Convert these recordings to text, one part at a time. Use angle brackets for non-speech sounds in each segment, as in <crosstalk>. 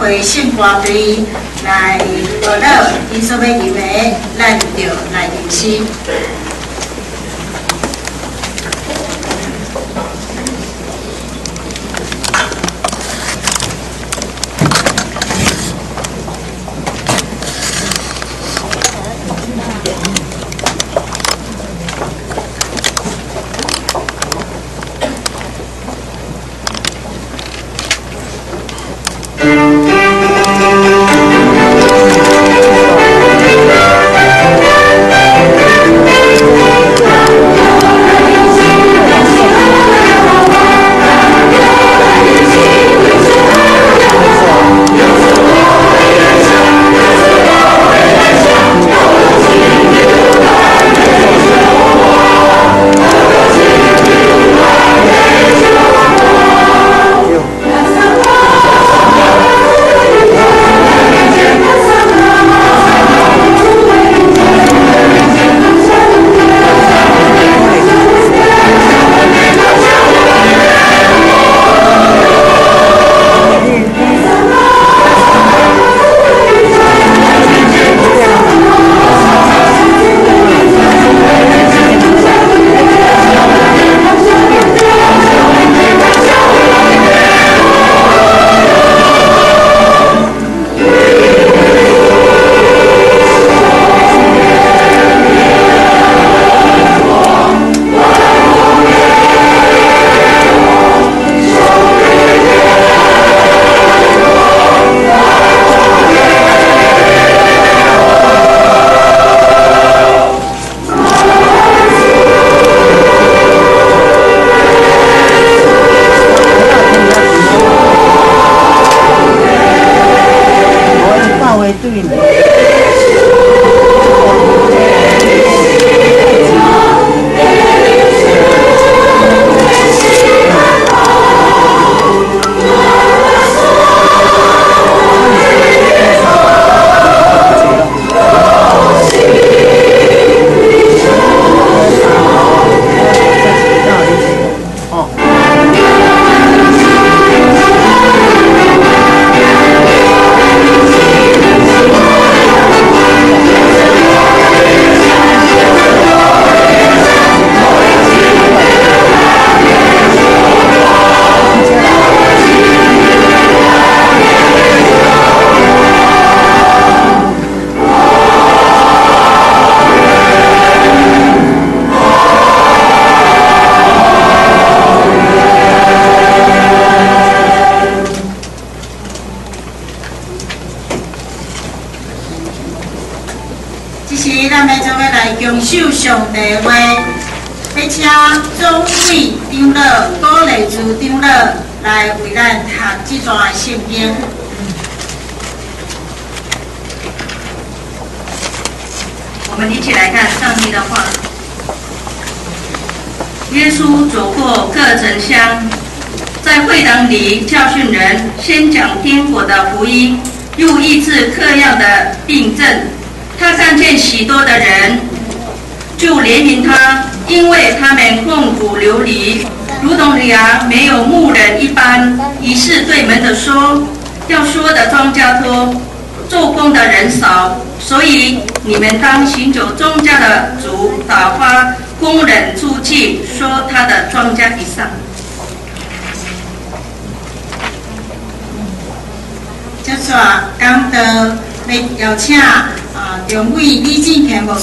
会信歌队来，呃，咱因所要认为，咱就来认识。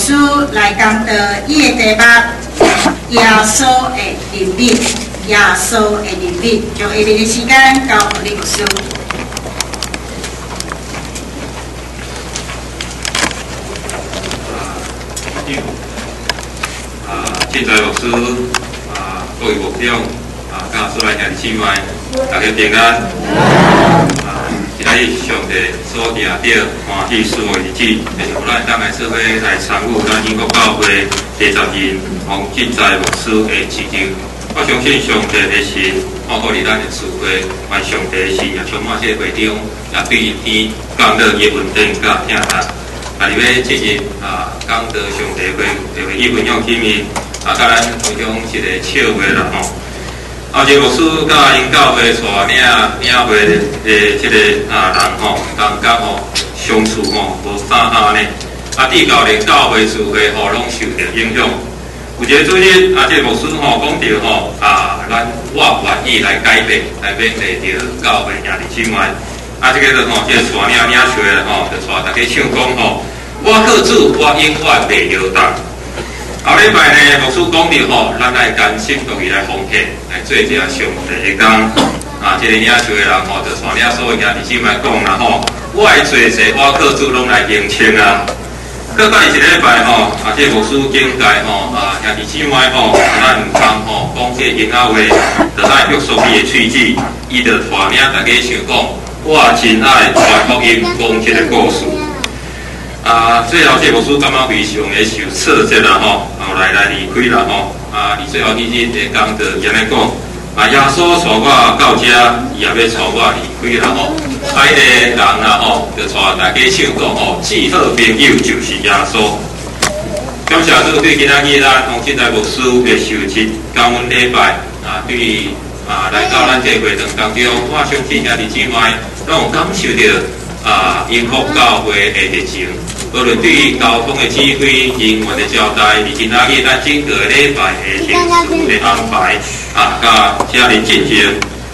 进平牧师来讲到伊的题目：耶稣的灵力，耶稣的灵力，就下日的时间交给李牧师。啊，现在牧师啊，各位牧长啊，教师来兄弟姊妹，大家平安。啊，今日上帝所定着欢喜所的日子，就是咱当来社会来参与咱英国教会第十任黄进在牧师的祈求。我相信上帝的神，包括伫咱的智慧，万上帝的神也充满这个会中，也对于天降落的稳定甲听下。啊！你要进入啊，讲到上帝会就会一分享见面啊，甲咱分享一个笑话啦吼。啊，这牧师甲因教会带领领会诶，即个啊人吼，感觉吼相处吼无啥下呢。啊，地教连教会聚会吼拢受着影响。有一个主日啊，即个牧师吼讲着吼啊，咱我愿意来改变，来勉励着教会兄弟姊妹。啊，即个就吼，即个带领领出来吼，就带大家唱讲吼，我靠主，我永远袂摇动。后礼拜呢，牧师讲着吼，咱来甘心同伊来奉献，来做一下上帝的工。啊，这个领出的人吼，就带领所有兄弟姊妹讲啦吼，我爱做者，我靠主拢来迎亲啊。搁过一礼拜吼，啊，这牧师境界吼，啊，兄弟姊妹吼，咱毋通吼讲这囡仔话，就爱约束伊的喙齿，伊就带领大家想讲。我真爱传福音，讲这个故事。啊，最后这牧师感觉非常的受挫折啦吼，后来来离开啦吼。啊，你最后日日会讲着安尼讲，啊，耶稣带我到这，伊也要带我离开啦吼。啊，迄个人啦吼，就带大家唱讲吼，至好朋友就是耶稣。感谢主对今仔日咱同现在牧师的受持感恩礼拜啊，对啊来到咱这会堂当中，我相信兄弟姊妹。让我感受到啊，英福教会的热情，无论对于交通的指挥、人员的交代，以及那日咱整个礼拜的行事的安排啊，甲家人进行，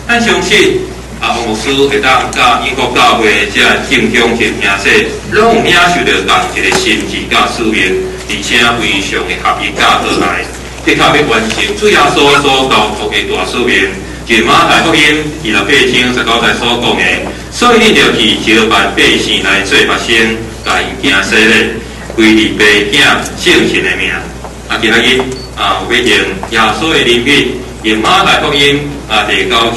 咱相信啊，牧师会。当甲英国教会。这正宗的名声，拢领受着同一个心志甲使命，而且非常的合意甲好来，的确要完成主要所所交托的大使命。就马太福音二十八章十九节所讲的，所以你就去招办百姓来做发声，甲因行洗礼，归立白囝圣神的名。啊，今日啊，要用耶稣的灵品，用马太福音啊第九章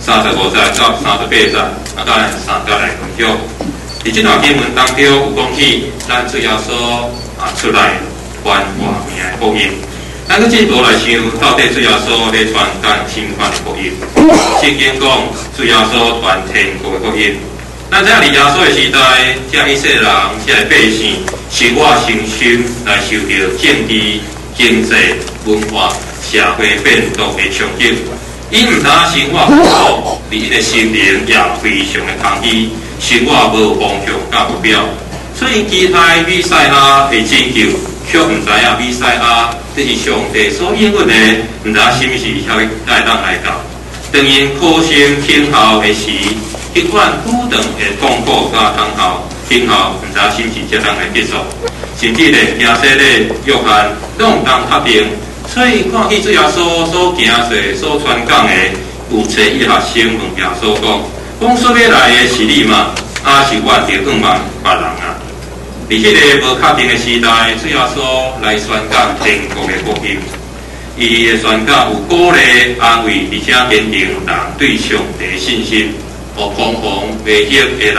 三十五节到三十八节，啊，当然三节来分享。伫这段经文当中有讲起，咱主要说啊出来传话命的福音。咱去进一步来想，到底主要说咧传讲新款的福音，圣经讲主要说传天国的福音。咱在耶稣的时代，这一些人、这百姓，生活生心来受到政治、经济、文化、社会变动的冲击。伊毋单生活不好，伊的心灵也非常的抗议，生活无方向、甲目标。所以期待比赛啊的拯救，却毋知影比赛啊。这是上帝所应允的，毋知是毋是晓来当来到。当因苦心听候的时，一款苦长的痛苦甲通候，听候毋知是毋是才当来结束。甚至连行说咧约翰都毋当确定。所以看起主要所所行说所传讲的，有切一下新闻表所讲，讲说要来的是你嘛，还是我着更望别人啊？伫迄个无确定的时代，主要说来宣讲天国的福音，伊的宣讲有鼓励、安慰，而且坚定人对上帝信心。互恐慌未晓的人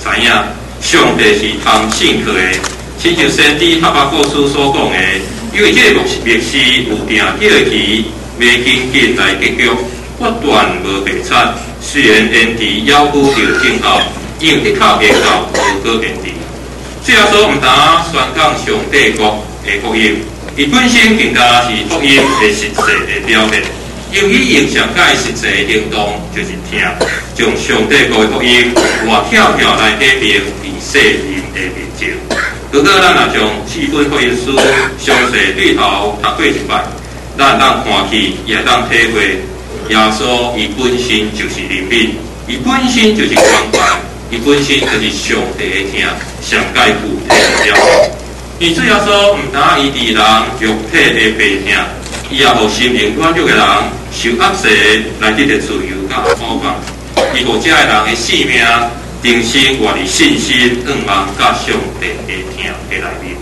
知影，上帝是通信靠的。亲像先知哈巴古书所讲的，因为这个历史有定叫期，未紧紧来结局，不断无白产。虽然因地要求着更好，因一靠会到无可变地。最后说，毋单宣讲上帝国的福音，伊本身更加是福音的实际的表现。由于影响介实际行动，就是听，将上帝国的福音活跳跳来改变伫世人的面前。如果咱若将四本福音书详细对头读过一摆，咱当看起也当体会，耶稣伊本身就是灵敏，伊本身就是关怀，伊本身就是上帝的听，上介乎的目标。伊主要说，毋单伊伫人肉体的白听，伊也互心灵软弱的人。受压制来得到自由甲保障，伊互遮个人的性命、定心、活力、信心、愿望甲上帝的听的内面。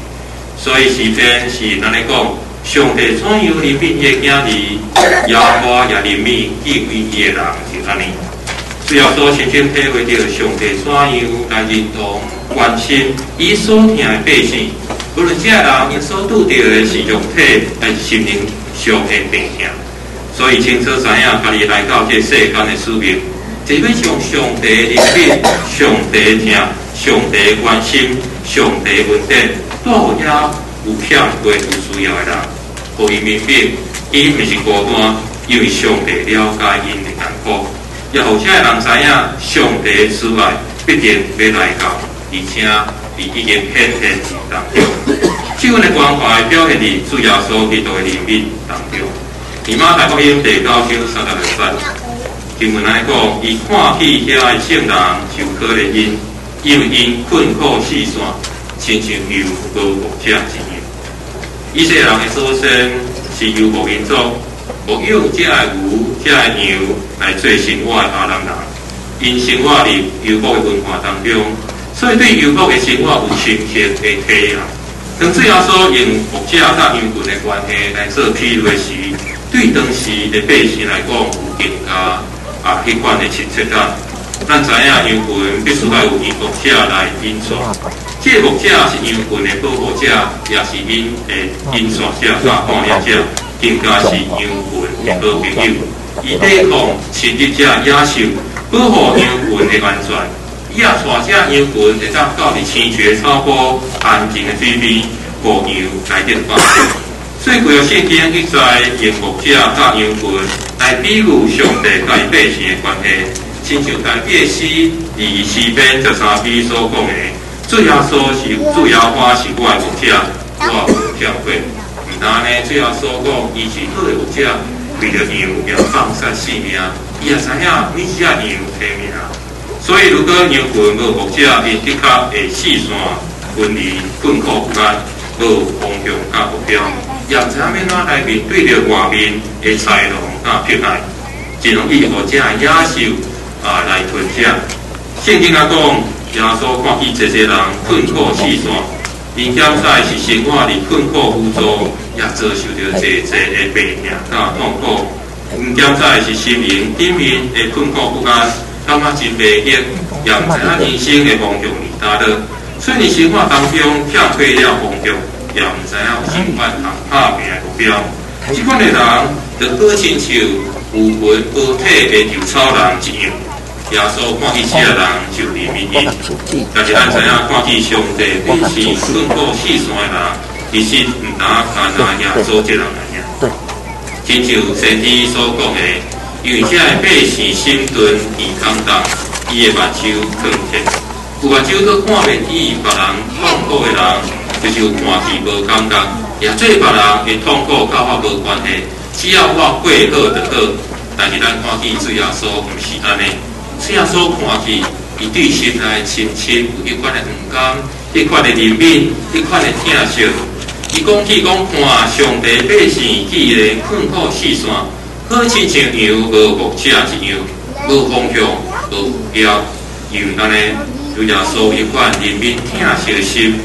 所以诗篇是咱咧讲，上帝创有怜悯的囝儿，耶和华也怜悯敬畏伊的人，是安尼。主要所深深体会到上帝创有来认同、关心伊所听的百姓，无论遮个人因所拄着的是肉体还是心灵上的病痛。所以清楚知影，家己来到这世间的使命，就要将上帝的怜悯、上帝听、上帝关心、上帝稳定，带互遐有欠缺、有需要的人，互伊明白，伊毋是孤单，因为上帝了解因的艰苦，也互遮个人知影，上帝的慈爱必定要来到，而且已经显现当中。这份的关怀表现伫主要所基督的怜悯当中。尼马太福音第九章三十二节，经文来讲，伊看起遐的圣人就可怜因，因为因困苦四散，亲像牛无牧者一样。以色列人的祖先是游牧民族，牧养这个牛、这个牛来做生活的阿人人，因生活伫游牧的文化当中，所以对游牧的生活有深刻的体验。当主要说用牧者甲牛群的关系来做比喻时，对当时的百姓来讲，有更加啊，迄款的亲切感。咱知影羊群必须要有牧者来引传，这牧者是羊群的保护者，也是因的引传者、甲管理者，更加是羊群的好朋友。以抵抗侵入者野兽，保护羊群的安全。伊也带者羊群会当到伫青蕨草坡安静的水边，和羊来点放松。所以，规个圣经一再用牧者甲羊群来比喻上帝甲伊百姓的关系，亲像在第四二四篇十三篇所讲的，主要说是主要话是我的牧者，我有教会。毋但呢，主要所讲，伊是好的牧者，为了羊要放下性命，伊也知影每只羊性命。所以，如果羊群无牧者，伊的确会四散分离、困苦不安，无方向甲目标。也毋知影要哪来面对着外面的豺狼啊迫害，只容易互遮野兽啊来吞食。圣经啊讲，耶稣看见这些人困苦四散，因现在是生活伫困苦无助，也遭受着这这的病痛甲痛苦。因现在是心灵顶面的困苦不安，感觉真袂险，也毋知影人生的方向伫哪了。虽然生活当中欠缺了方向。也毋知影有新款通拍拼的目标，即款的人就好亲像有魂无体的稻草人一样。耶稣看见这个人就怜悯伊，但是咱知影看见上帝比是困苦四散的人，其实毋单单那耶稣这人来样。亲像先天所讲的，因为这百姓心顿健康当，伊的目睭更甜，有目睭都看袂起别人痛苦的人。就是有看戏无感觉，也做别人的痛苦甲我无关系。只要我过好就好。但是咱看见主耶稣毋是安尼，主耶稣看见伊对心内亲切有迄款的毋甘，迄款的怜悯，迄款的疼惜。伊讲起讲看上帝百姓记的困苦四散，好亲像羊无牧者一样，无方向，无目标，用安尼主耶稣一款怜悯疼惜的心。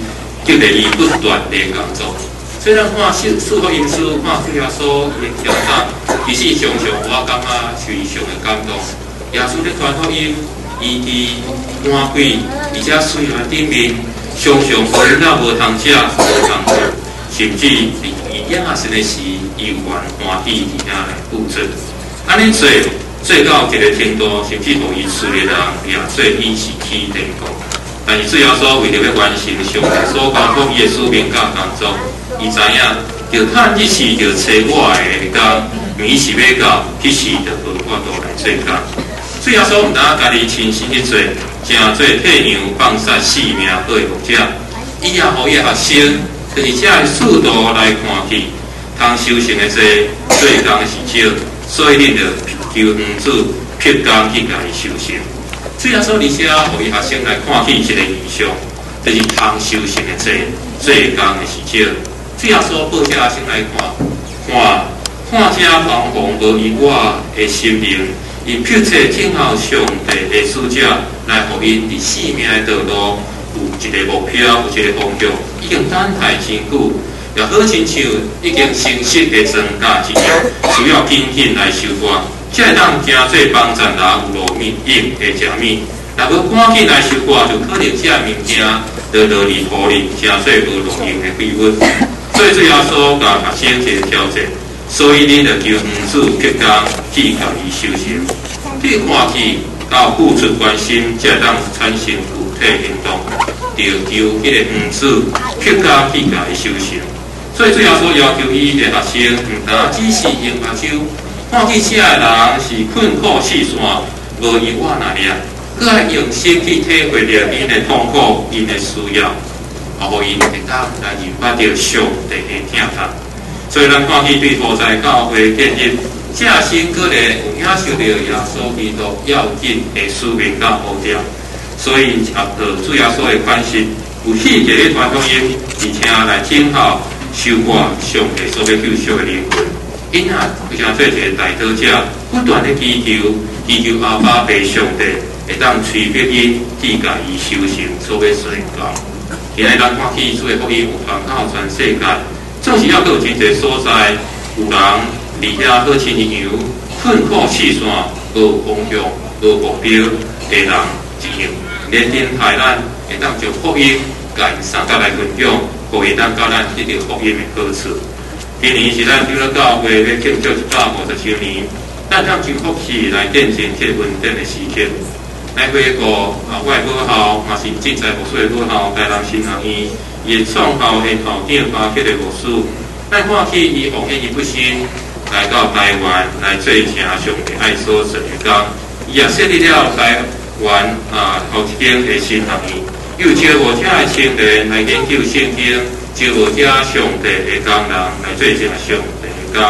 就得伊不断的工作。虽然看四四福音书，看主耶稣的调查，其实常常我感觉非常的感动。耶稣的传福音，伊伫满鬼，而且虽然顶面常常无人无通食，无通做，甚甚至以亚神的时，有缘欢喜而遐来布置。安尼做做到一个程度，甚至互伊厝的人也做伊是起定过。但是最后说，为着要完成上帝所交付伊的使命甲工作，伊知影，着趁一时着找我的工，伊是要到一时着无法度来做工。最后说，毋单家己亲身去做，正做太阳放杀性命保护者，伊也互伊学生，就是这速度来看去，通修行的这做工是少，所以你着求黄子撇工去甲伊修行。最后说，而且互伊学生来看起一个现象，就是通修行的这做工的是少。最后说，报这学生来看，看看这方方无以我的心灵。以撇切听候上帝的使者来，互因伫生命的道路有一个目标，有一个方向，已经等待真久，也好亲像已经成熟的庄稼一样，需要紧紧来收割，才会当行做帮助人有路面应的食物。若要赶紧来收割，就可能这物件落落里土里，真做无路用的废物。所以最后所甲学生一个挑战。所以，你着求五子结家去教伊修行，去看去到付出关心，才当产生体行动。着求迄个五子结家去教伊修行。所以最后所要求伊的学生，毋单只是用目睭看去遮个人是困苦气酸，无伊我那样，佮爱用心去体会着因的痛苦、因的需要，互因会当来引发着上帝的疼痛。所以咱看起对佛在教会建立正心，个咧有影受到耶稣基督要紧的使命甲目标。所以啊，得主耶稣的关心，有细节的传统音，而且来听好修挂上帝所要救赎的灵魂。因啊，就像做一个代祷者，不断的祈求，祈求阿爸被上帝会当催逼因去家伊修行所要宣告。现在咱看起主的福音有传到全世界。正是要有真侪所在，有人离遐好亲一样，困苦气酸，无方向，无目标的人一样，连电台咱会当将福音甲因送到来分享，互会当教咱得到福音的好处。今年是咱主了教会要庆祝一百五十周年，咱将真福气来见证这稳定的时刻。来回顾啊，外母校嘛是正在无数的母校，台南新学院。也创校的校长发起的牧师，咱看起伊奉献伊不心来到台湾来做正上帝爱所做的工，伊也设立了台湾啊头一间的新学院，又招无遮的青年来研究圣经，招无遮上帝的工人来做正上帝的工。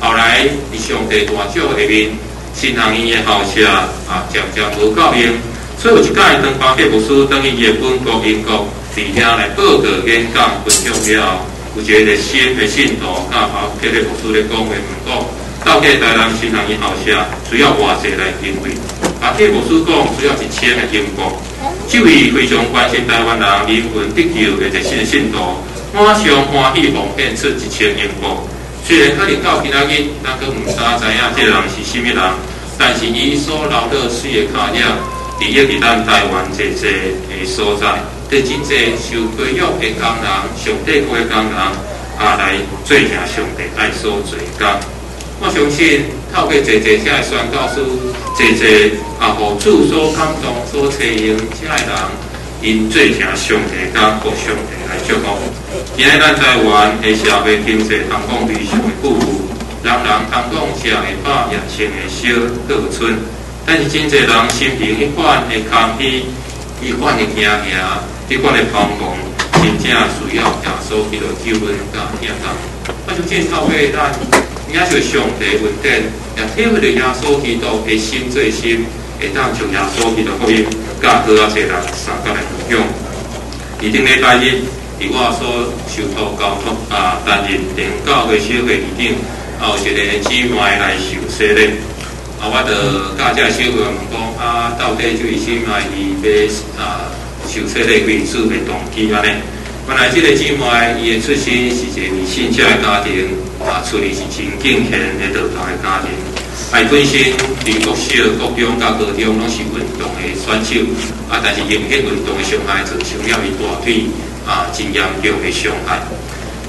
后来伫上帝大少下面，新学院的校舍啊渐渐无够用，所以有一届当发起牧师等于日本国英国。伫遐来报告演讲分享了，有一个新的信徒，甲包括咧牧师咧讲话问讲，到底台南新行院校舍需要偌济来经费？啊，听牧师讲需要一千个经费。这位非常关心台湾人灵魂得救的一新信徒，马上欢喜奉献出一千英镑。虽然可能到其他日，咱阁毋知影这人是甚物人，但是伊所留落水的脚印，伫一伫咱台湾这这的所在。对真济受培育的工人、上帝国的工人，啊，来做成上帝爱所做工。我相信透过这这些宣教书，这这啊，互主所感动、所采用，这些人因做成上帝工，互上帝来祝福。今日咱台湾的社会经济通讲非常的富裕，人人通讲吃会饱、也穿会少、各村。但是真济人心平一款的空虚，一款的惊吓。这款的方法真正需要耶稣基督救恩甲听到。我相信透过咱也是上帝稳定，也体会着耶稣基督的心最心，会当将耶稣基督福音甲好啊些人送过来分享。二顶礼拜日，伫我所受托交托啊，担任顶教会小会二顶，有一个姊妹来受洗礼。啊，我着教这小会问讲啊，到底这位姊妹伊要啊？受洗礼为主的动机安尼，本来这个姊妹伊的出身是一个信者的家庭，啊，处理是真敬虔的道堂的家庭。伊本身伫国小、国中、甲高中拢是运动的选手，啊，但是因迄运动的伤害造成了伊大腿啊真严重的伤害。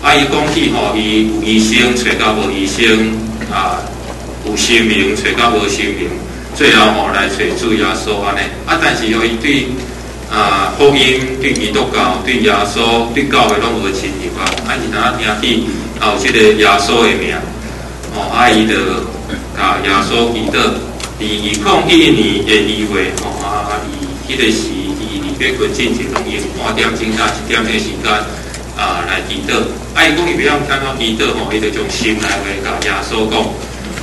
啊，伊讲起吼，伊有医生找到无医生啊，有生命找到无生命，最后吼来找主耶稣安尼。啊，但是由于对啊福音、对基督教、对耶稣、对教会拢无亲入啊，啊，伊若听起啊有即个耶稣的名，哦，啊，伊就啊耶稣基督，伫二零一年的二月，吼啊，伊迄个时伊二月份进行拢用半点钟到一点的时间。啊，来祈祷。啊，伊讲伊袂晓听到祈祷吼，伊就从心内话甲耶稣讲。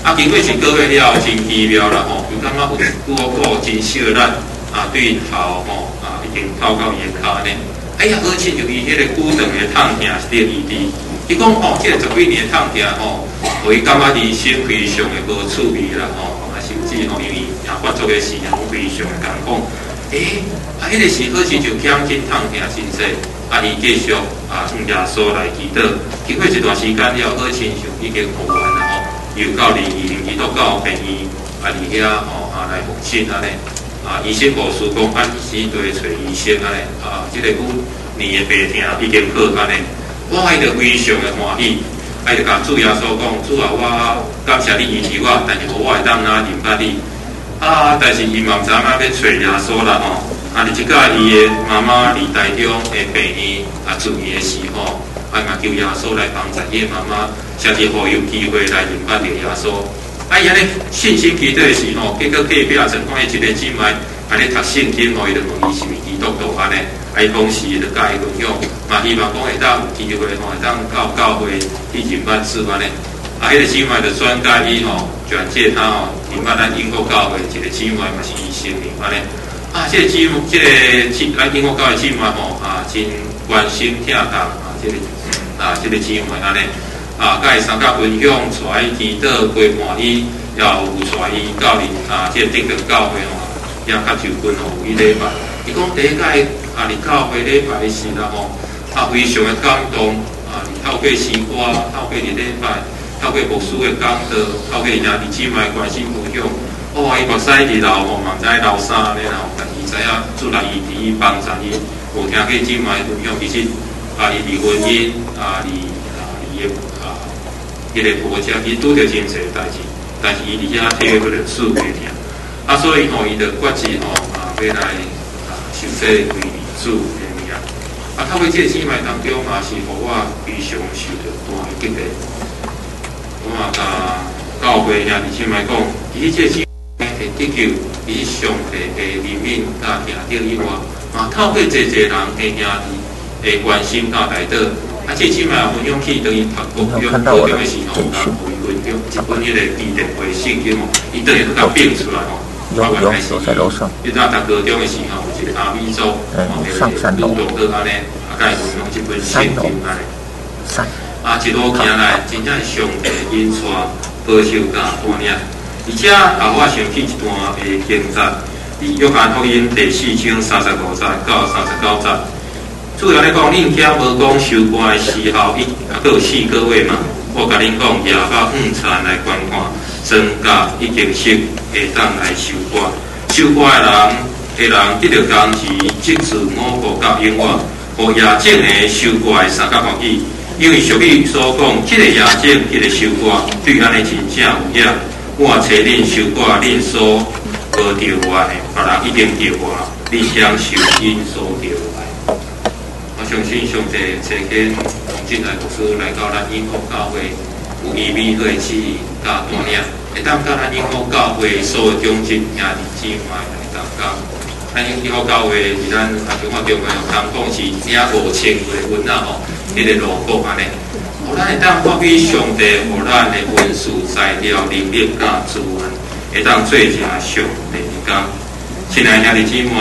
啊，经过一个月了，真奇妙啦吼，有感觉有古古真烧咱啊，对头吼啊，已经透到伊骹呢。哎呀，而且就伊迄个骨长的痛痛是第二滴。伊讲吼，即个十几年痛痛吼，互伊感觉人生非常的无趣味啦吼，啊，甚至吼因为也发作的时拢非常的艰苦。诶，啊，迄个时好像就减轻痛痛真济。啊，伊继续啊，从耶稣来祈祷。经过一段时间了，好亲像已经复完了吼，又到离异，伊都到病院啊，伫遐吼啊来复诊安尼。啊，医生护士讲，按时都会找医生安尼。啊，即个五年的病痛已经好安尼。我爱着非常的欢喜，爱着甲主耶稣讲，主啊，我感谢你医治我，但是我会当哪认捌你。啊，但是伊嘛毋知影要找耶稣啦吼。啊！你即个伊的妈妈伫台中的病院啊住院的时候，啊嘛叫耶稣来帮助伊妈妈，甚至乎有机会来认捌着耶稣。啊，伊安尼信心期待的时候，结果隔壁情况一个姊妹安尼读圣经，吼伊就问伊是毋是基督徒安尼，啊伊讲是，就甲伊分享，嘛希望讲会当有机会吼，会当到教会去认捌主安尼。啊，迄个姊妹就转介伊吼，转介他吼，认捌咱英国教会一个姊妹嘛是伊生哩安尼。啊，这个节目，这个节来听我教的节目吼，啊，真关心听讲啊，这个啊，这个姊妹安尼啊，甲伊三甲分享出来祈祷规划伊，要有出来伊教哩啊，这个定个教会吼，也较就分吼伊礼拜。伊讲第一届啊，你教会礼拜时啦吼，啊，非常诶感动啊，透过诗歌，透过你礼拜，透过牧师诶讲道，透过兄弟姊妹关心分享。哦，伊目屎伫流吼，嘛毋知流三咧，然后但伊知影主来伊伫伊帮助伊，有听过即卖分享，其实啊，伊离婚姻啊，离啊，离伊个啊，伊个婆家伊拄着真济代志，但是伊伫遐体会不了主嘅听，啊，所以吼，伊着决志吼啊，要来啊，受这为主嘅命，啊，透过即个姊妹当中嘛，是互我非常受着大嘅激励，我啊，教会兄弟姊妹讲，伊即个。祈求以上帝的怜悯甲听到以外，啊，透过这这人的兄弟的关心甲来得，啊，最起码分享去等于读国中高中的时候，啊，会分享一本迄个基督的圣经哦，伊等于甲变出来哦。有有有在楼上。你知道读高中的时候，有一个阿弥陀，上山楼。读到安尼，啊，甲伊分享一本圣经安尼。三。啊，一路行来，真正上帝因带保守甲锻炼。而且啊，我想起一段的经节，伫约翰福音第四章三十五节到三十九节，主要来讲，恁听无讲收官的时候，伊啊，佫有四个月嘛。我甲恁讲，夜到午餐来观看，增加已经是会当来收官。收官的人，的人得到工资，即次五个甲永远，和亚正的收官三甲福语，因为俗语所讲，即个亚正，即个收官，对安尼真正有影。我找恁收挂恁所无着我的，别人一定着我，你享受因所着。相信上帝这间进来牧师来到咱英国教会，有意味会去加锻炼，会当甲咱英国教会所有中心兄弟姊妹来同讲。咱英国教会是咱啊，中华教会有通讲是领五千个文啊吼，迄个路过安尼。咱会当发挥上帝互咱的文书材料能力甲资源，会当做正上帝工。亲爱兄弟姊妹，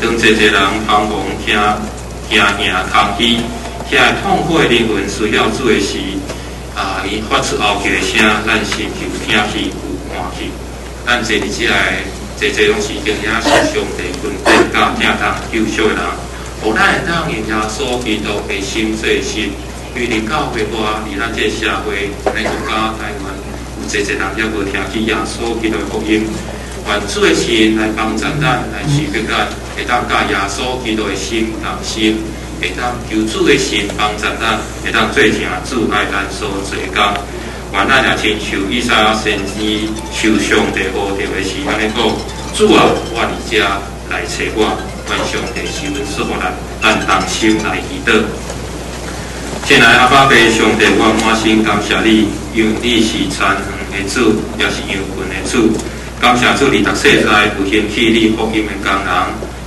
当这些人彷徨听听听空虚，听痛苦的灵魂需要做的时，啊，伊发出后叫的声，咱心就听起有欢喜。咱这里起来，这这拢是经也是上帝分配甲正当优秀的人，互咱会当因耶稣基督的心做心。因为教会外，伫咱这社会，咱国家台湾，有侪侪人也无听起耶稣基督福音。愿主的神来帮助咱，来赐给咱，会当甲耶稣基督的心同心，会当求主的心帮助咱，会当做成主爱咱所做工。愿咱也亲像以赛亚先知受上帝呼召的时，安尼讲：主啊，我伫遮来找我，愿上帝是阮所咱，咱同心来祈祷。亲爱阿爸爸，上帝，我满心感谢你，因为你是全能的主，也是养分的主。感谢主，你读世在有兴起你福音的工人，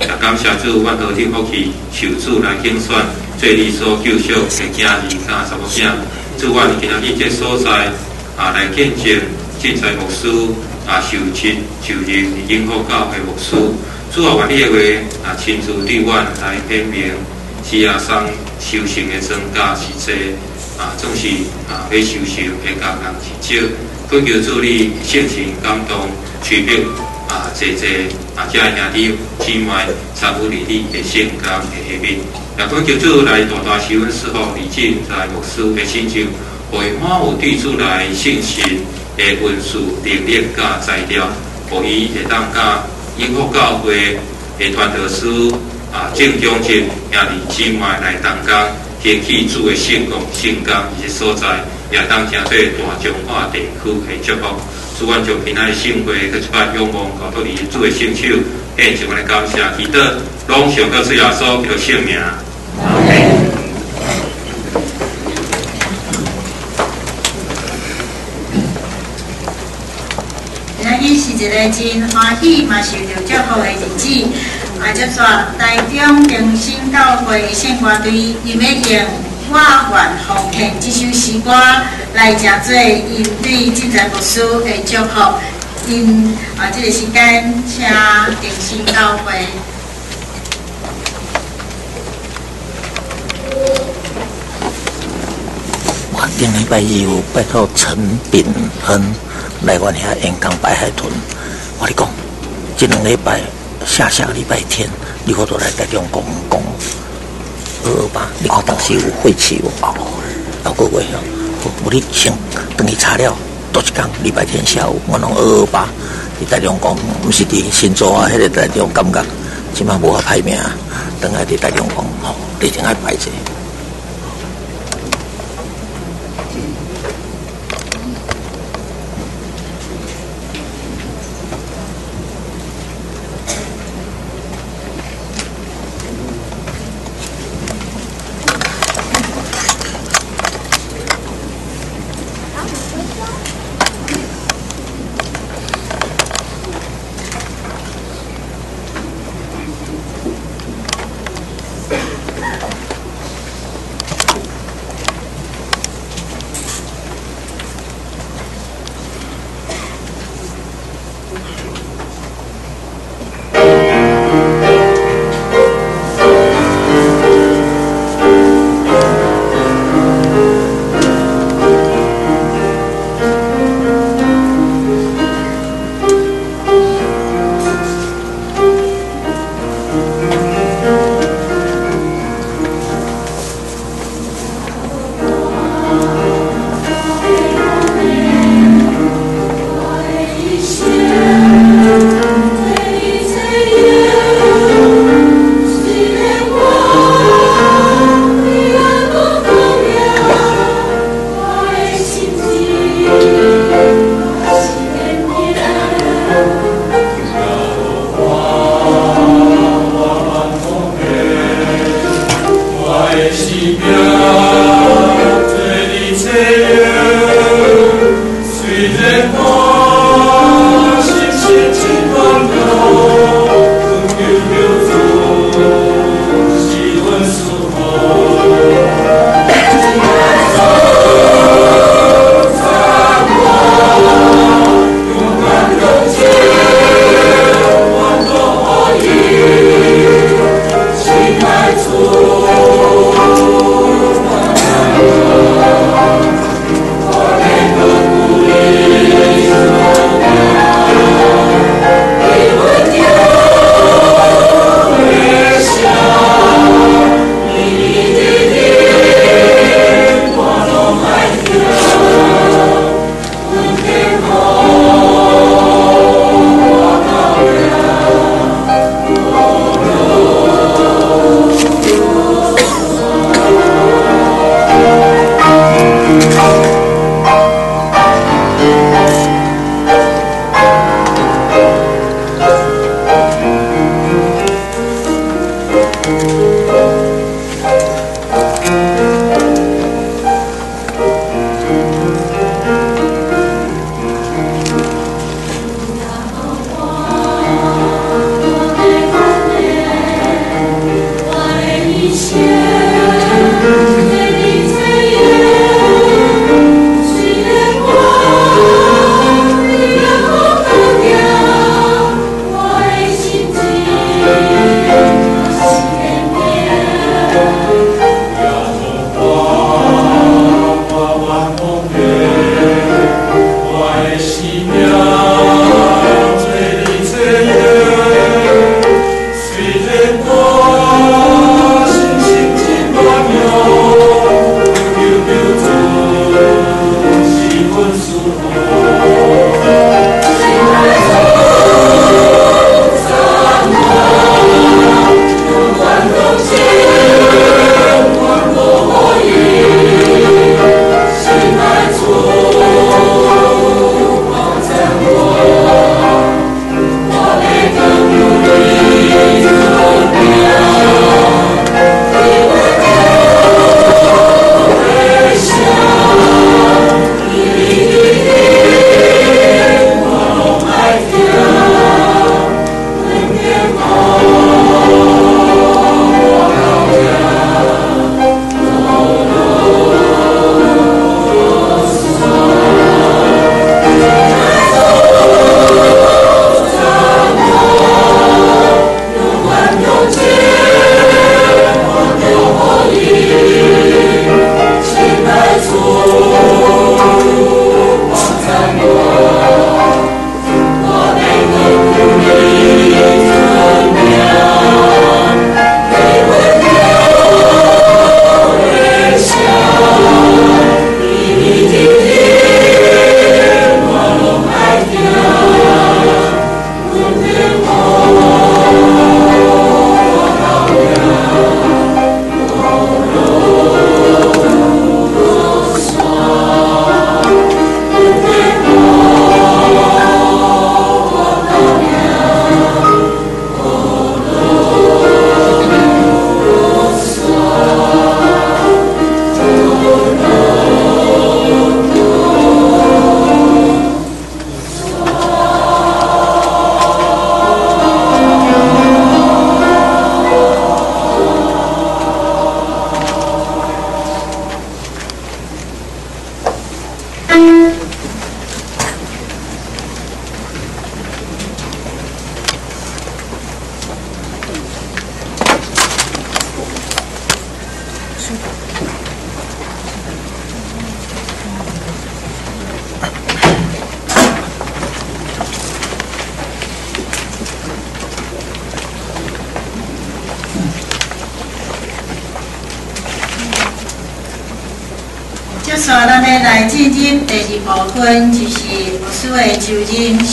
也感谢主，我多天福气受主来竞选，做你所救赎的囝儿，甲什么囝。主，我今日去这所在啊，来见证进财牧师啊，受亲就任永福教会牧师。主啊，愿你的话啊，亲自对我来显明，是啊，上修行的增加是这啊，总是啊，要修行的工人是少。恳求主你性情感动。区别啊，这这啊，这兄弟姊妹参与你的性格的下面，也恳求主来大大喜温时候，李进在牧师的心情，为满有对主来信心的文书能力加材料，可以会当甲英国教会的传道师啊，正中节兄弟姊妹来当工，提起主的性格、性格以及所在，也当成做大中华地区的祝福。主愿将平安的心会，去一摆仰望，交托你主的圣手，献上我的感谢，祈祷，拢上到主耶稣的性命。今日是一个真欢喜，嘛是着祝福的日子。啊，接说台中平新教会圣歌队，伊要用。我愿奉献这首诗歌来诚做因对进财牧师的祝福。因啊，这个时间请定心到会。我顶礼拜有拜托陈炳亨来阮遐演讲白海豚。我你讲，这两礼拜下下个礼拜天，你可都来台中讲讲。二二八，你看当时有废弃无？哦，老个月哦，我你先等你查了，多一天礼拜天下午，我弄二二八，你台中讲，毋是伫新洲啊，迄个台中感觉，起码无法排名，等下伫台中讲，吼，一定爱排者。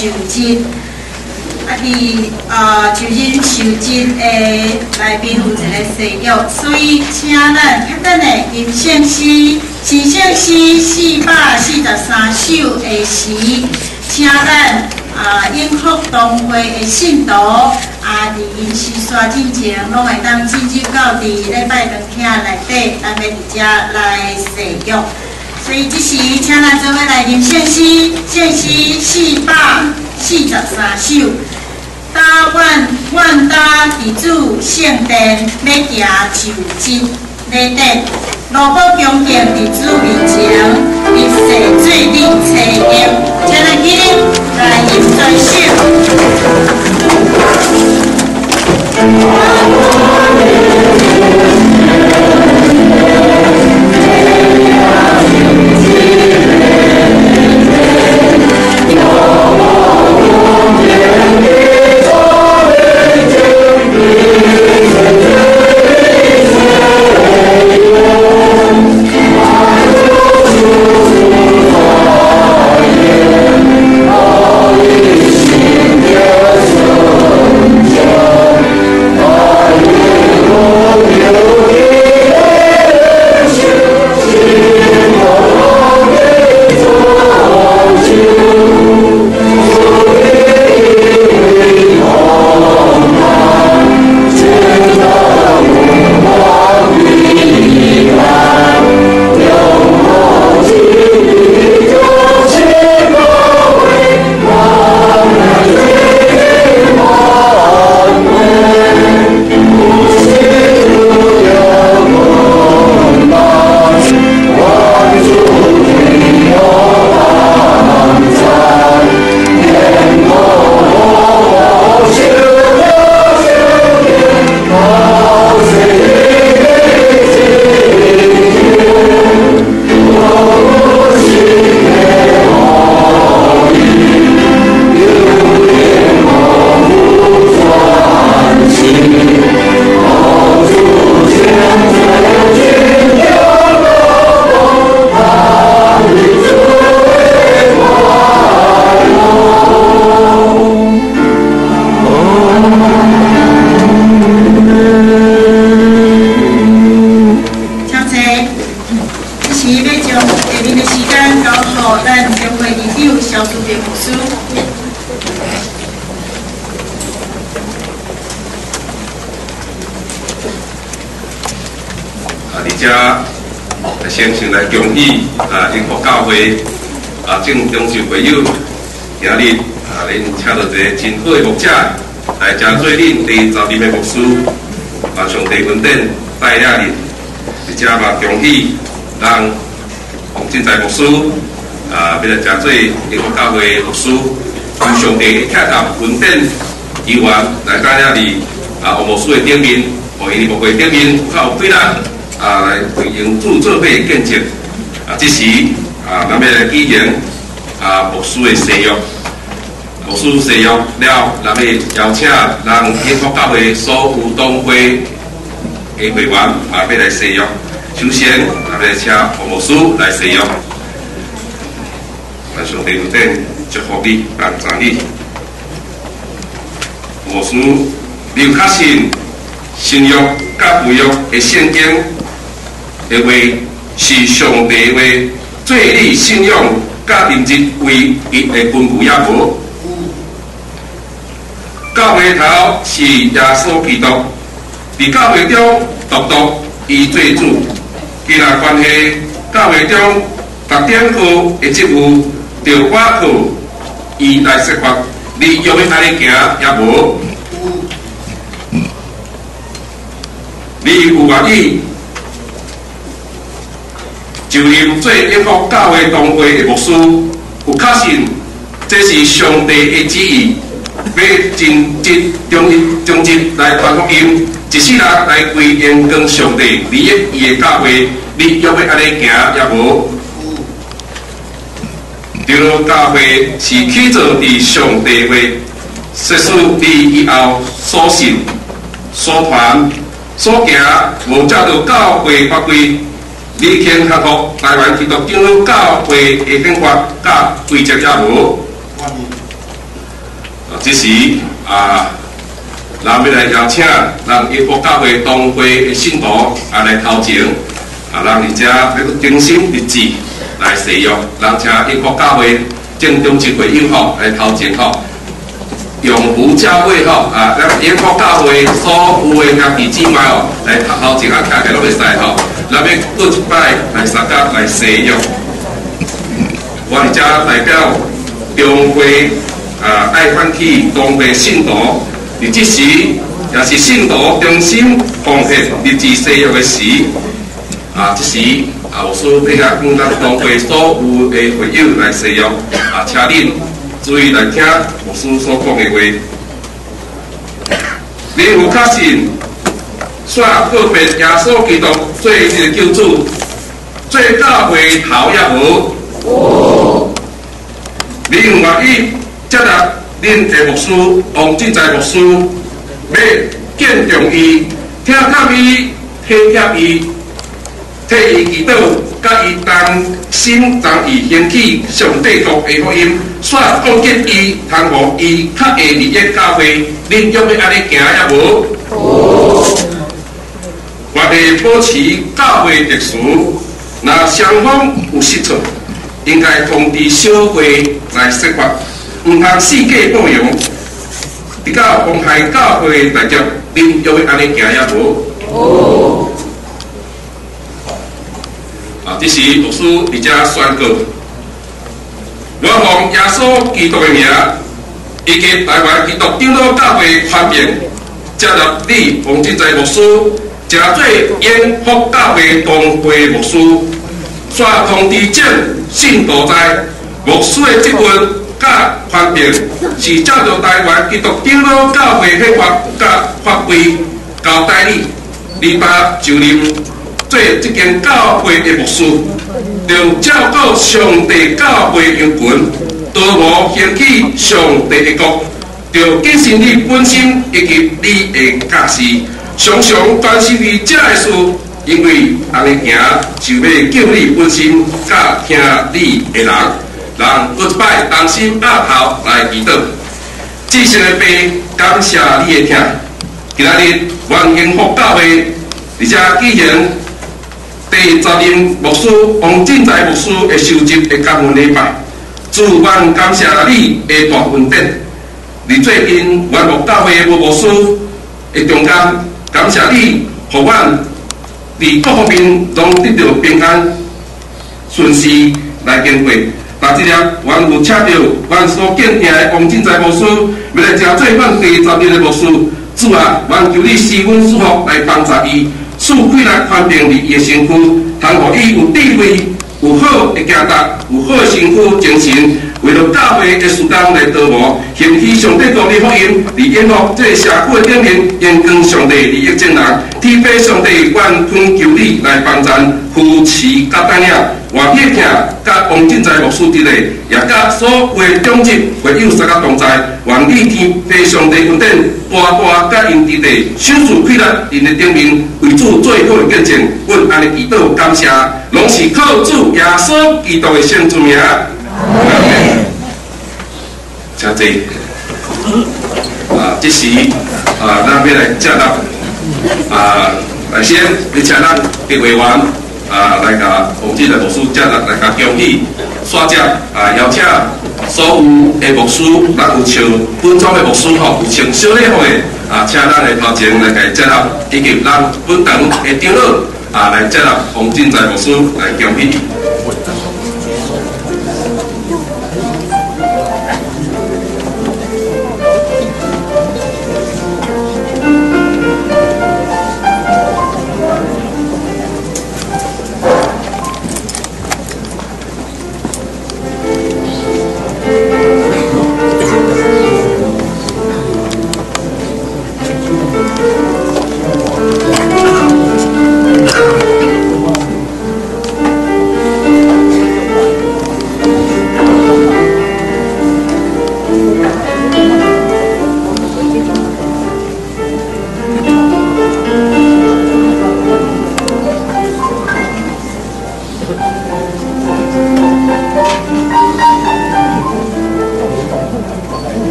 受职。啊，伫啊就任受职的内面有一个誓约，所以请咱较等的吟圣诗，吟圣诗四百四十三首的诗，请咱啊应福同会的信徒啊，伫因诗刷之前，拢会当进入到伫礼拜堂厅内底，咱要伫遮来誓约。所以即时，请咱做伙来吟圣诗，圣诗四百四十三首。搭万万搭地主圣殿，要行就真礼典。罗宝恭敬地主面前，一世做你妻应。请咱起立来吟全请啊，正中受会友，今日啊，恁请到一个真好的牧者来加做恁第十二的牧师，啊，上帝恩典带领恁，伫遮嘛恭喜让洪进财牧师啊，要来加做英国教会牧师，让上帝恰当恩典医院来带领你啊，牧师的顶面，互因牧会顶面有较有对人。啊，来回应主做会见证啊！即时啊，咱要来纪念啊牧师的誓约，牧师誓约了，咱要邀请咱英国教会所有东会的会员啊，要来誓约。首先，咱要请何牧师来誓约。咱上帝有顶祝福你，帮助你。牧师，你有确信信约甲不约的圣经？的话是上帝话，做你信仰甲认真唯一的根据也无。教会头是耶稣基督，伫教会中独独伊做主，其他关系教会中逐点课的职务，着我靠伊来设法，你用的安尼行也无。你有愿意？就任做英国教会同会的牧师，有确信这是上帝的旨意，要尽职忠心忠职来传福音，一世人来归因跟上帝，利益伊的教会，你要要安尼行也无。长教会是起造伫上帝话，实施你以后所信、所传、所行，无照着教会法规，你肯合乎台湾基督长教会的宪法甲规则也无。啊，这时啊，咱要来邀请咱一国教会同会的信徒啊来头前，啊，让你家那个精心日子。来使用，让请英国教会正中一会友吼来头前吼，用福教会吼啊，让英国教会所有的兄弟姊妹哦来头前啊，大家拢会使吼，咱要过一摆来参加来使用。我哋遮代表中会啊爱欢喜东会信徒，伫即时也是信徒中心奉献日子使用的时啊，即时。啊，我说俾啊，跟咱当会所有的朋友来使用啊，请恁注意来听我所讲的话。你有确信，选个别耶稣基督做你的救主，做教会头也无？无。你有愿意接纳恁的牧师王进才牧师，要敬重伊，听他伊，体贴伊。替伊祈祷，甲伊同心同意兴起上帝国的福音，煞讲结伊，通互伊较会利益教会，恁要要安尼行也无？我哋保持教会特殊，若双方有失错，应该通知小会来释法，毋通世界包容。比较妨害教会大局，恁要会安尼行也无？这是牧师伫遮宣告，我奉耶稣基督的名，以及台湾基督长老教会宣明，接纳你黄金在牧师，正做延福教会同会牧师，刷通知证信徒在牧师的职分甲宣明，是照着台湾基督长老教会宪法甲法规交代你，你把就任。做这间教会的牧师，要照顾上帝教会羊群，多无兴起上帝的国，要谨慎你本心以及你的家事，常常担心你这个事，因为安尼行就要救你本心，甲听你的人，让一摆担心压头来祈祷。至诚的悲，感谢你的听。今日愿幸福教会，而且举行。第十任牧师王进财牧师的收集的感恩礼拜，自愿感谢你的大恩典。你最近元牧教会的牧师的中间，感谢你，互阮伫各方面拢得到平安顺遂来经过。但即日，阮有请到阮所敬仰的王进财牧师，要来正做阮第十任的牧师。主啊，愿求你施恩祝福来帮助伊。赐贵来宽平伊的身躯，通互伊有智慧、有好的家达、有好的身躯精神，为了教会的事工来导磨，行起上帝国的福音，来引导这社会的顶面，延光上帝利益正人，天父上帝愿恳求你来帮咱扶持甲带领。外撇听，甲王进财牧师伫内，也甲所有种子会友三个同在，愿你天父上帝恩典，大大甲因伫内，守住快乐，因的顶面，为主最好的见证。阮安尼祈祷感谢，拢是靠主耶稣基督的圣主名。请坐。啊，这时啊，咱要来接纳啊，来先来请咱的委员。啊，来甲洪志的牧师，接来来甲恭喜，刷接啊，邀请所有的牧师，咱有像本庄的牧师吼，有像小礼会啊，请咱来头前来甲接纳，以及咱本堂的长老啊，来接纳洪志在牧师来恭喜。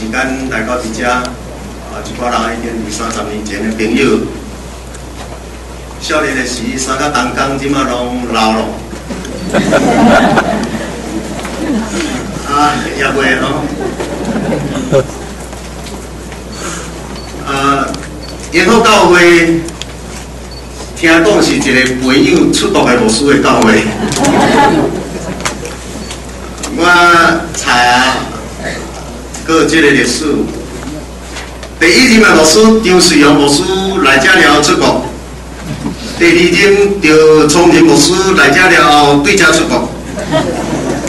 时间来到伫遮，啊，一寡人已经二三十年前的朋友。少年的时，三个当工，即马拢老了。<laughs> 啊，也袂吼。啊，永福教会听讲是一个朋友出国的牧师的教会。<laughs> 我查过这个历史，第一任的牧师张水阳牧师来遮了出国。第二任就聪明牧师来遮了后，对遮出国；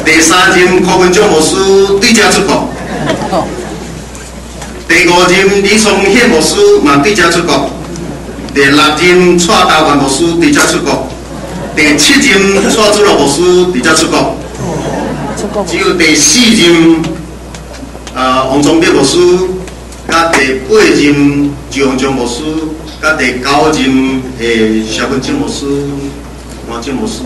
第三任柯文章牧师对遮出国；第五任李松宪牧师嘛对遮出国；第六任蔡大元牧师对遮出国；第七任蔡子乐牧师对遮出国；只有第四任啊王宗德牧师，甲第八任张忠牧师。甲第九任诶萧文正牧师、王正牧师，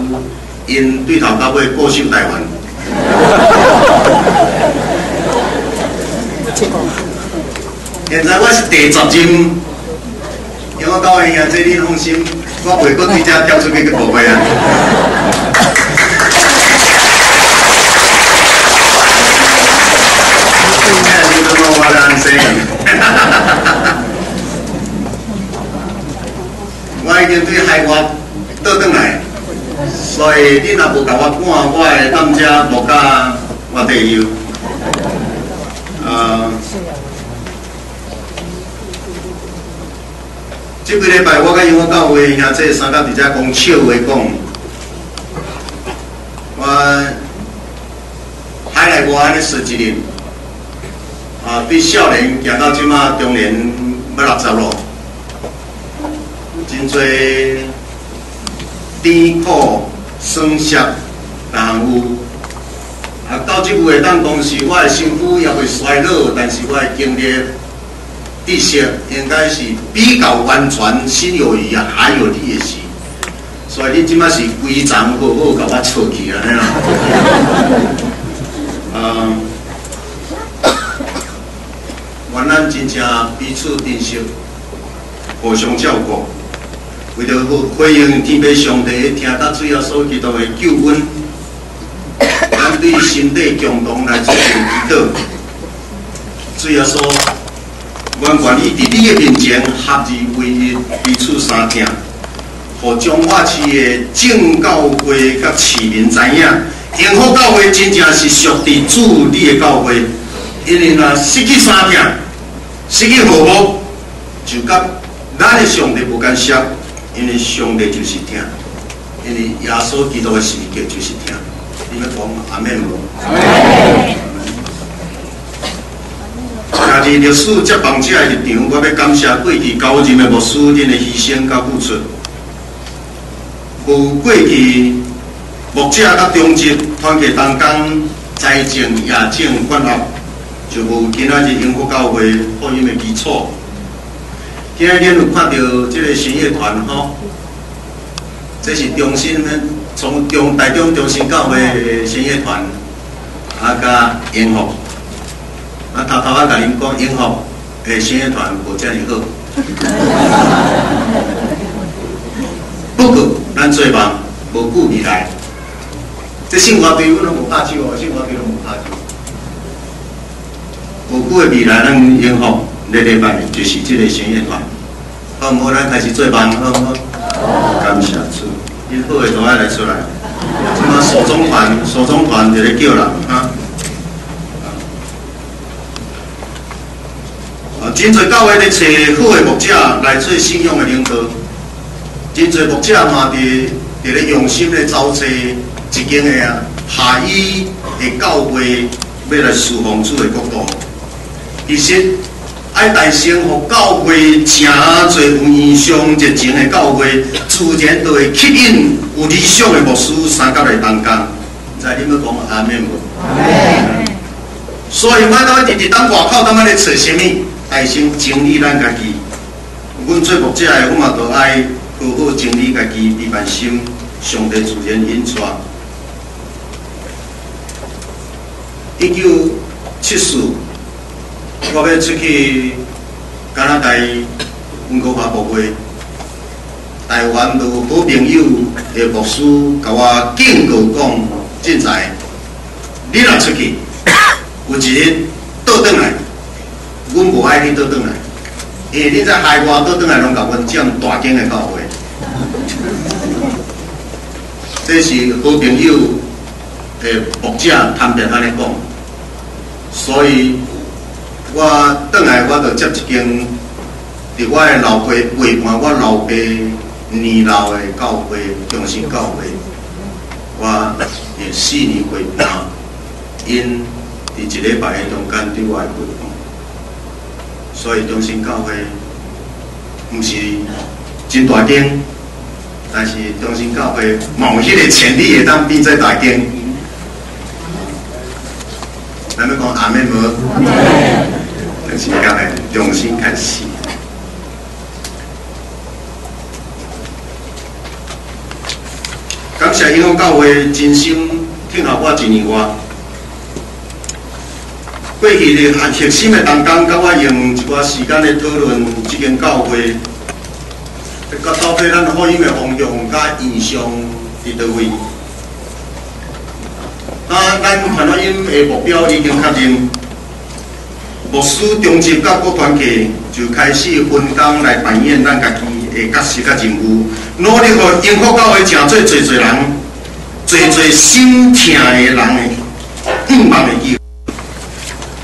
因对头到尾过守台湾。<laughs> 现在我是第十任，因我教会啊，这你放心，我袂阁对遮跳出去去报备啊。你都讲我安生。我已经对海外倒转来，所以你若无甲我赶，我会当遮无甲我队友。呃，这几礼拜我甲因我教会兄弟三个伫遮讲笑话讲，我海内外安尼十几年，啊，对少年行到即马中年要六十咯。真侪甜苦酸涩人有，啊，到即步会当当时，我的身躯也会衰老，但是我的经历知识应该是比较完全，心有余啊，还有你的事。所以你即摆是规场好好甲我撮起啊，尼啦。嗯，愿咱真正彼此珍惜，互相照顾。为着回应天父上帝听到最后所祈祷的救恩，<coughs> 咱对身体共同来做祈祷。主要说，我愿意伫你的面前合二为一，彼此三听，互彰化市的正教会甲市民知影，幸福教会真正是属地主你的教会。因为若失去三听，失去和睦，就甲咱的上帝无干涉。因为上帝就是听，因为耶稣基督的世界就是听。你们讲阿门无？阿门。家己历史接棒者的立场，我要感谢过去高任的牧师恁的牺牲甲付出。有过去牧者甲中职团结同工，财政业政管合，就无今仔日英国教会福音的基础。今日恁有看到这个新乐团吼，这是中心呢，从中台中中心教会新乐团，啊甲英福，啊头头啊甲恁讲英福诶新乐团无遮尔好。<laughs> 不过咱做梦无顾未来，这生活对阮拢无拍手哦，生活对拢无拍手。无久的未来，咱幸福日日拜就是这个心愿嘛。好，无咱开始做梦，好好。感谢主，因好的都爱来出来。什么手中团，手中团就咧叫人啊。啊，真侪教会咧找好的牧者来做信仰的领导，真侪牧者嘛伫伫咧用心咧招找一间的啊下医的教会，要来侍奉主的国度。其实爱大生和教会诚侪有意向热情的教会，自然都会吸引有理想的牧师三甲来同工。在你们讲阿面无？所以，我到直直当外口，当我咧找什么？大生整理咱家己。阮做牧者的，我嘛都爱好好整理家己，一般心，上帝自然引出。一九七四。我要出去加拿大温哥华博会，台湾有好朋友的牧师甲我警告讲：，现在你若出去，<coughs> 有一日倒转来，阮无爱你倒转来，因为你在海外倒转来，拢甲阮占大间的教会。<laughs> 这是好朋友的牧者坦白安尼讲，所以。我转来，我就接一间伫我诶老爸陪伴我老爸年老的教会，中心教会。我诶四年陪伴，因伫一礼拜中间对我的陪伴。所以中心教会毋是真大间，但是中心教会某迄个潜力会当变做大间。咱们讲阿妹无？是讲来用心看戏，感谢因福教会真心听候我一年外，过去的核心的同工，甲我用一寡时间来讨论这间教会，甲到底咱福音的方向甲印象伫倒位？啊，咱传福音的目标已经确定。牧师中级甲各团体就开始分工来扮演咱家己的角色甲任务，努力互英福教会诚做侪侪人，侪侪心疼的人的愿望的机会。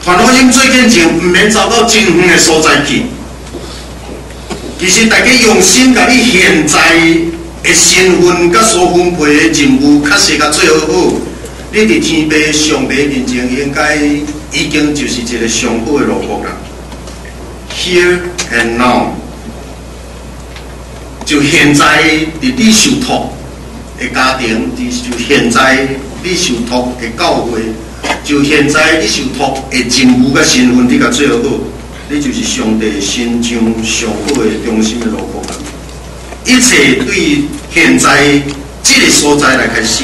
传福音最近就毋免走到真远的所在去，其实大家用心甲你现在的身份甲所分配的任务，确实甲做好好。你伫天父上帝面前应该。已经就是一个上好的路福啦。Here and now，就现在伫你受托的家庭，就现在你受托的教会，就现在你受托的任务甲身份，你甲做好，你就是上帝心中上好的中心的路福啦。一切对现在这个所在来开始。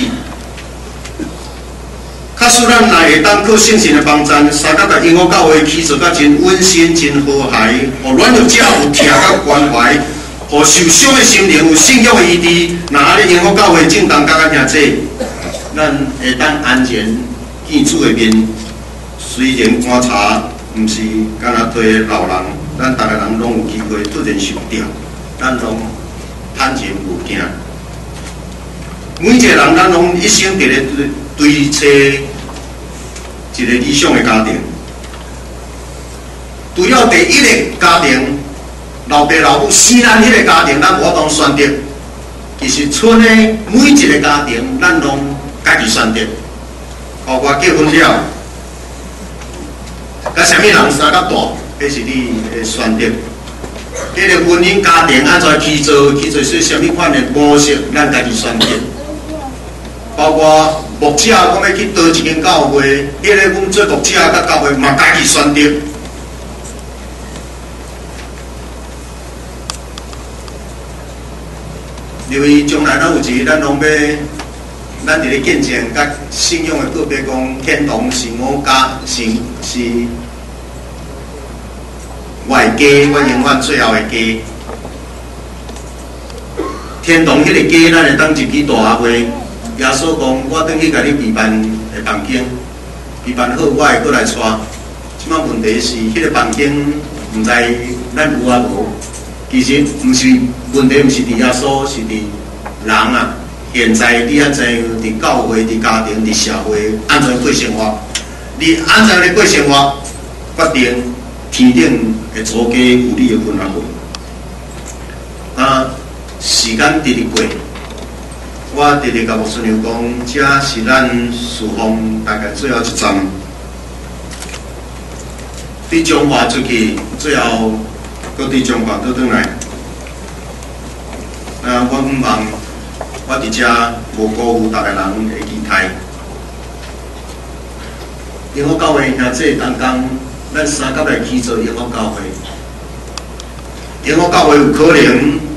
假使咱来会当靠信心的帮助，三甲大英国教会起坐甲真温馨、真和谐，互软弱者有听甲关怀，互受伤的心灵有信仰的依地。那咧英国教会正当甲甲听这，咱会当安全见主的面。虽然观察毋是敢若对老人，咱逐个人拢有机会突然受掉，咱拢趁钱无惊。每一个人，咱拢一生伫咧对找一个理想的家庭。除了第一个家庭，老爸老母生咱迄个家庭，咱无法当选择。其实村的每一个家庭，咱拢家己选择。包括结婚了，甲什么人生较大，迄是你的选择。迄个婚姻家庭安怎去做，去做说什么款的模式，咱家己选择。包括牧者讲要去倒一间教会，迄个阮做牧者甲教会嘛家己选择。因为将来咱有一日咱拢要，咱伫咧见证甲信仰的个别讲，天堂是我家，是是我的家，我永远最后的家。天堂迄个家，咱会当一支大话，耶稣讲，我等去甲你备办个房间，备办好，我会过来带。即摆问题是，迄个房间毋知咱有啊无？其实毋是问题，毋是伫耶稣，是伫人啊。现在你安怎样伫教会、伫家庭、伫社会安怎过生活？你安怎样过生活，决定天顶会做家有你的分啊无？啊，时间直直过，我直直甲吴孙娘讲，这是咱曙光大概最后一站，伫中华出去，最后搁伫中华倒转来。啊，我毋望我伫遮无辜负逐个人的期待。因我教会兄弟刚刚，咱三甲来去做因我教会，因我教会有可能。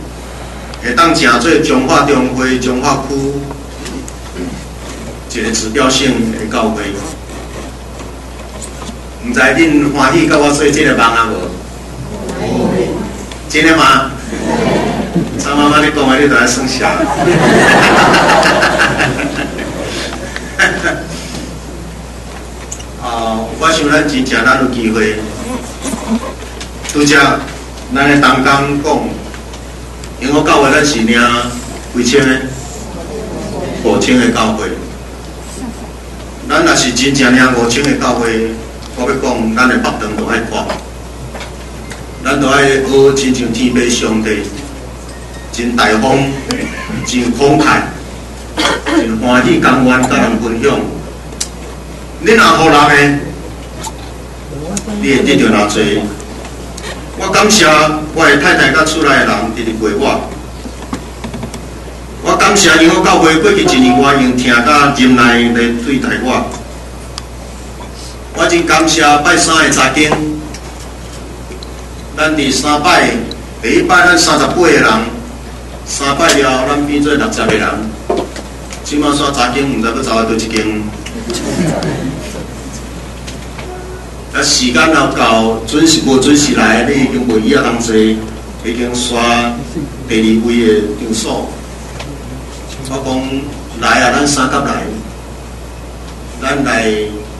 会当成做中华中会中华区一个指标性的教会，毋知恁欢喜甲我做这个梦啊无？真的吗？张妈妈，你讲话你都爱算啥？<laughs> 啊，我想咱真正咱有机会，拄则咱的东江讲。因我教会咱是领几千个、五千个教会，咱若是真正领五千个教会，我要讲，咱的目灯都爱看，咱都爱学亲像天父上帝，真大方、真慷慨、真欢喜、甘愿甲人分享。你若好人呢，你会得到偌济？我感谢我的太太甲厝内的人直直陪我。我感谢因我教会过去一年我用听甲忍耐来对待我。我真感谢拜三的查经，咱第三拜第一拜咱三十八个人，三拜了咱变做六十个人。即马煞查经毋知要走到倒一间。啊，时间要到，准时无准时来，你已经袂伊啊通坐，已经刷第二位的场所。我讲来啊，咱三甲来，咱来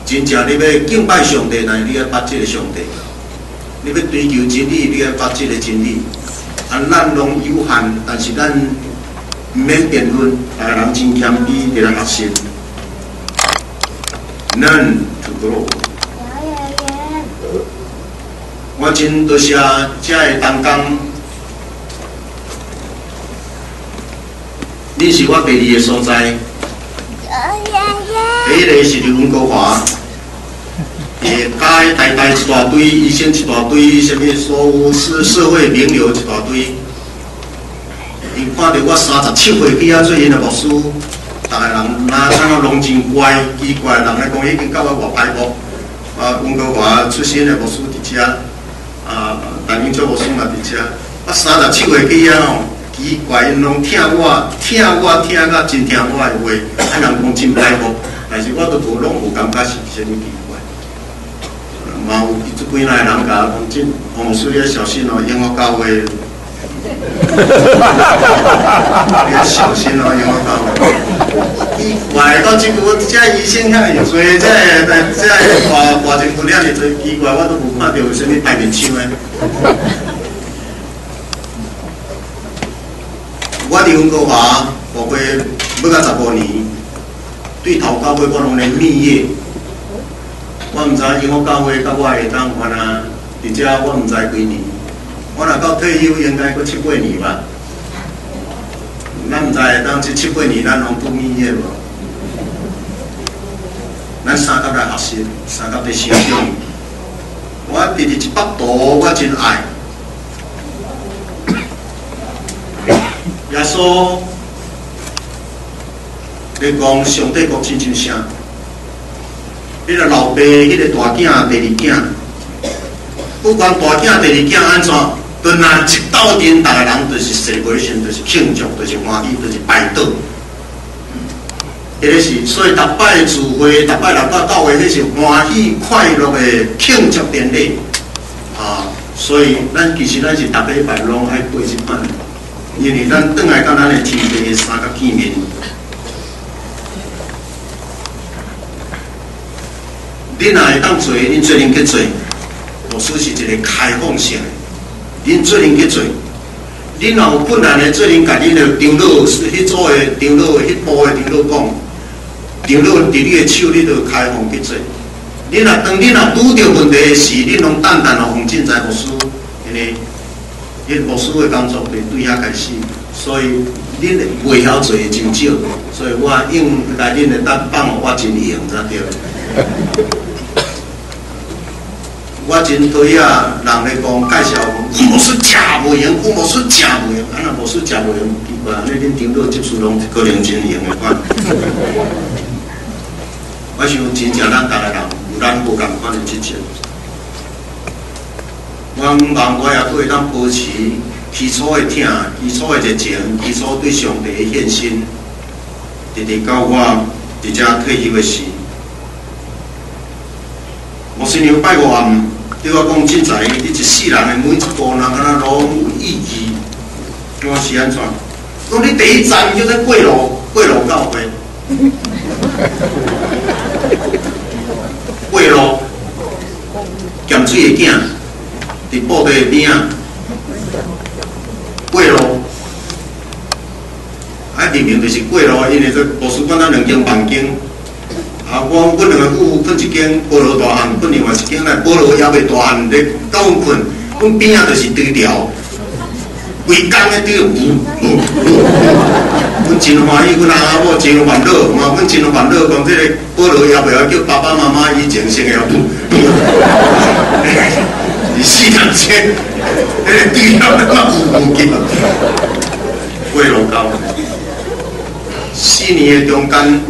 真正你要敬拜上帝，来你要把这个上帝，你要追求真理，你要把这个真理。啊，咱拢有限，但是咱毋免辩论，大家人真谦卑，伫咱学习。None to grow。我真多谢遮个东工，你是我第二个所在。第一个是刘文国华，也加代代一大堆医生一大堆，什么所有社社会名流一大堆。伊看到我三十七岁去遐做因的牧师，逐个人哪像个拢真乖奇怪，人来讲已经到我外排部。啊，文国华出身的牧师伫遮。啊，大英做无算嘛伫遮，我三十七岁去啊吼，奇怪，因拢听我，听我听甲真听我的话，啊人讲真歹服，但是我都无拢无感觉是啥物奇怪。嘛有即几来人甲我讲真，洪师你小心哦，因我教话。你要小心哦，因我教会。伊来到即个遮医生遐尔多，遮遮外外政府遐尔多奇怪，我都无看到有啥物大面枪诶。我伫温哥华学会要甲十五年，对头教会我拢连蜜月。我毋知因我教会甲我会当看啊，而且我毋知几年。我若到退休应该阁七八年吧。咱毋知当即七八年咱拢度蜜月无？咱三甲来学习，三甲来成长。我直直一百度，我真爱。耶稣你讲上帝国亲像啥？迄个老爸，迄个大囝，第二囝，不管大囝、第二囝安怎？都那一到天，大个人都是 celebration，都是庆祝，都是欢喜，都是拜倒。迄个是，所以逐摆聚会，逐摆来到教会，迄是欢喜快乐的庆祝典礼。啊，所以咱其实咱是逐礼拜拢爱过一摆。因为咱转来甲咱的天地三角见面，恁若会当做，恁做恁去做，老师是一个开放性的，恁做人去做。恁若有困难的做人，甲恁的长老、迄组的长老、迄部的长老讲，长老伫你的手，你就开放去做。恁若当恁若拄着问题的时，恁拢淡淡的放进在牧师，因为因牧师的工作对对遐开始，所以恁袂晓做的真少，所以我用来恁的担帮我真用，才对。我真讨厌人咧讲介绍，我牧师真无用，我牧师真无用，啊那牧师真无用，奇怪，你恁顶多接触拢可能真用的款。我想 <laughs> 真正咱逐个人。有咱无共款的职责，我望我也会当保持起初的听、起初的热情、起初对上帝的献心，直直到我直接退休的时。我新娘拜我暗，对我讲凊彩，你一世人的每一步，人敢若拢有意义。我是安怎？讲你第一站就在贵楼，贵楼教会。过路，咸水的囝，伫布袋边啊，过路，啊，明明就是过路，因为这图书馆啊两间房间，啊，我阮两个夫妇困一间菠萝大汉，困另外一间来菠萝也未大汉，咧到阮困，阮边仔就是对调，规工咧对呜呜。阮真欢喜，阮阿某真烦恼，嘛，阮真烦恼，讲即个保罗要不要叫爸爸妈妈以前先要读？你四两千，迄个对了，那有无紧？过路高，四年的中间，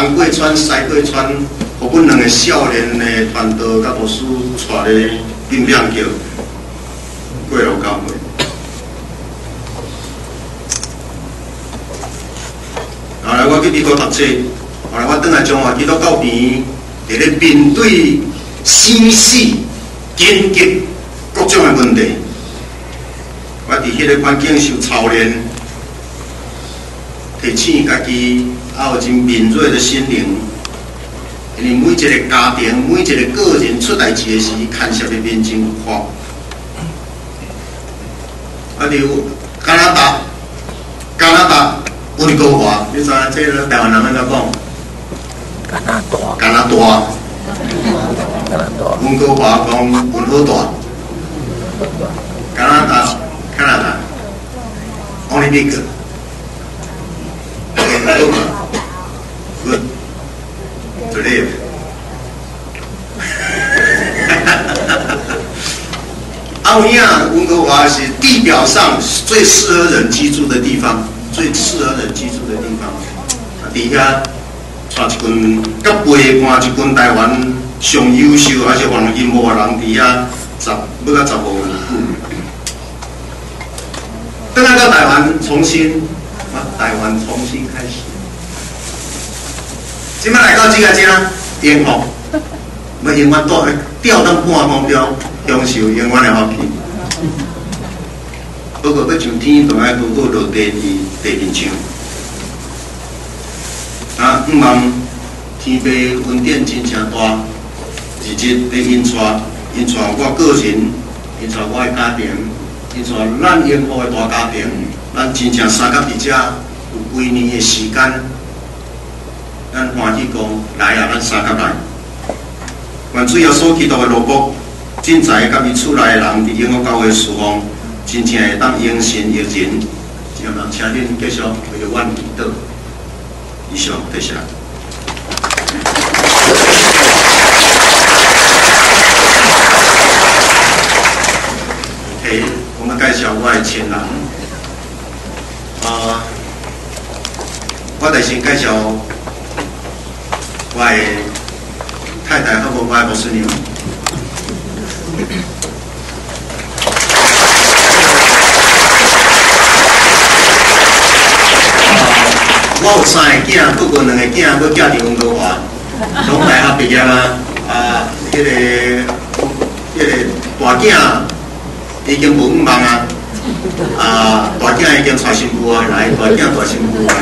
东过川、西过川，互阮两个少年的团队甲牧师带咧并两叫过路高。后来我去美国读书，后来我倒来中华基督教边，伫咧面对生死、经济各种的问题，我伫迄个环境受操练，提醒家己也有真敏锐的心灵，因为每一个家庭、每一个个人出代志的时，看什么面真有法。啊，例如加拿大，加拿大。温哥华，你知影这个台湾人安怎讲？加拿大。加拿大。加拿大。温哥华讲温哥大。加拿大，加拿大。Only big. Good. To live. 奥尼亚温哥华是地表上最适合人居住的地方。最适合人居住的地方，啊，底下带一群，甲陪伴一群台湾上优秀还是黄金幕的人，底下十要到十五年。等下到台湾重新，啊，台湾重新开始。今麦来到这个家，天空，要永远到吊到半空中，享受永远的好气。不过要上天，就爱多好落地地地面上。啊，希望天父恩典真正大，日日在引带引带我个人，引带我的家庭，引带咱幸福的大家庭。咱真正三甲伫遮有几年的时间，咱欢喜讲来啊！咱三甲来，愿主要所祈祷的罗卜，真在甲伊厝内的人伫永福教会侍奉。真正会当应神应人，就让请恁继续为着阮祈祷。以上，多谢。OK，我们介绍我的亲人。啊，我得先介绍我的太太和我的牧师娘。我有三个囝，不过两个囝要嫁伫温哥华，从大学毕业啊，啊，迄个，迄个大囝已经无五万啊，啊，大囝已经娶新妇啊，来，大囝娶新妇来。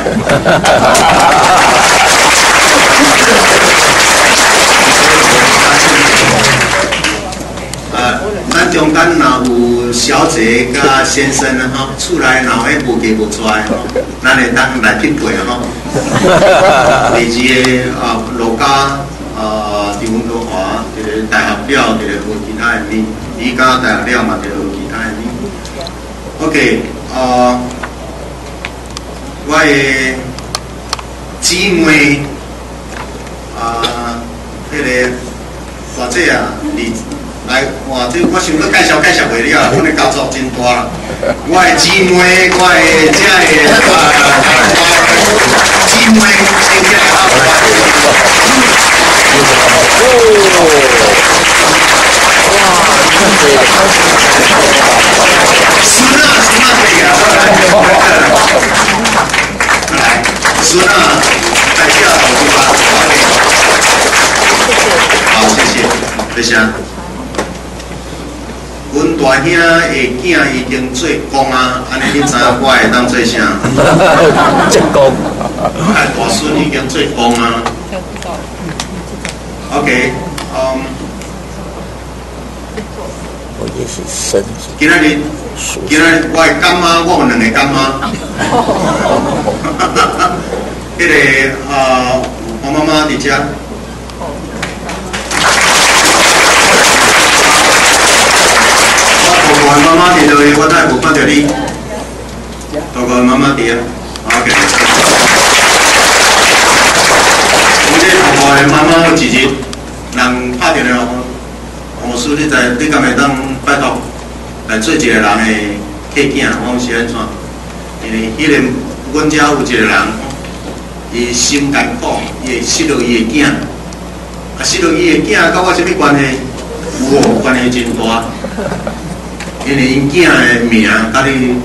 啊，<laughs> 咱中间若有小姐甲先生啊吼，厝内若迄无嫁无出来吼，咱会当来匹配吼。<laughs> 第二个啊，罗家啊，伫温哥华，一个大学了，一个有其他的面，伊家大学了嘛，就有其他的面。OK，啊，我的姊妹啊，迄、个大姐啊，你来哇，这我想要介绍介绍袂了，<laughs> 我的家族真大啦。我的姊妹，我的遮的 <laughs> 啊，姊妹，真正啊，孙啊，孙啊，可以啊，来，孙啊，来下手机吧，好，谢谢，谢谢。阮大兄的囝已经做工啊，安尼你知影我会当做啥？做工哎，大孙已经做工啊。OK，嗯，我也是生今仔日，今仔日我的干妈，我有两个干妈。迄个啊，我妈妈伫遮。我大个的妈妈伫倒位？我才无看到你。大个的妈妈伫啊，OK。阮这大个的妈妈有一日，人拍电话，我说你在你敢会当拜托来做一个人的客囝？我是安怎？因为迄个阮遮有一个人，伊心艰苦，伊会失落伊的囝，啊失落伊的囝，甲我什么关系？有哦，关系真大。因为因囝的名甲你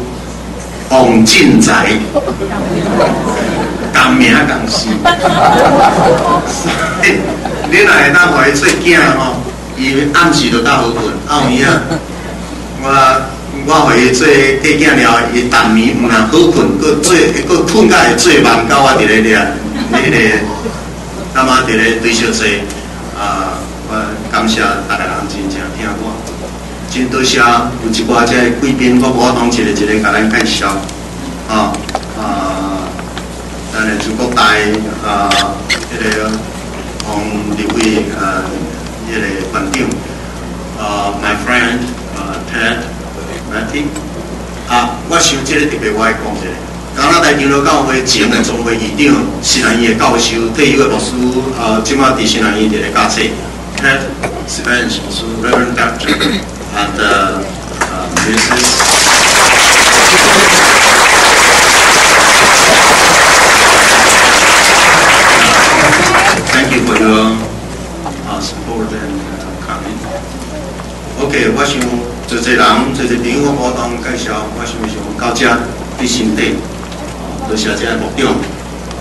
王进财，同名同姓。<laughs> 你若会当互伊做囝吼，伊暗时就较好困，啊有影。我我互伊做客囝了，伊逐暝毋但好困，佫做佫困甲会做梦，到我伫咧咧，迄个，那么伫咧对小说，啊，我感谢大家人真正听我。真多谢有一寡这贵宾，我无法通一个一个甲咱介绍，啊啊，咱的中国大啊，迄、个黄立伟啊，迄、个馆长，啊，my friend 啊，Ted Matty，啊，我想这个特别我爱讲一下。刚刚来长老教会前的总会议长，新南医的教授，退休的牧师，啊，即马伫新南医伫个教册，Ted Spence 牧师，Reverend Doctor。And uh, uh, Mrs. Thank you for your uh, support and uh, coming. OK，我想做这人，做这朋友，活动介绍，我想想到这伫心底，多谢这个牧长，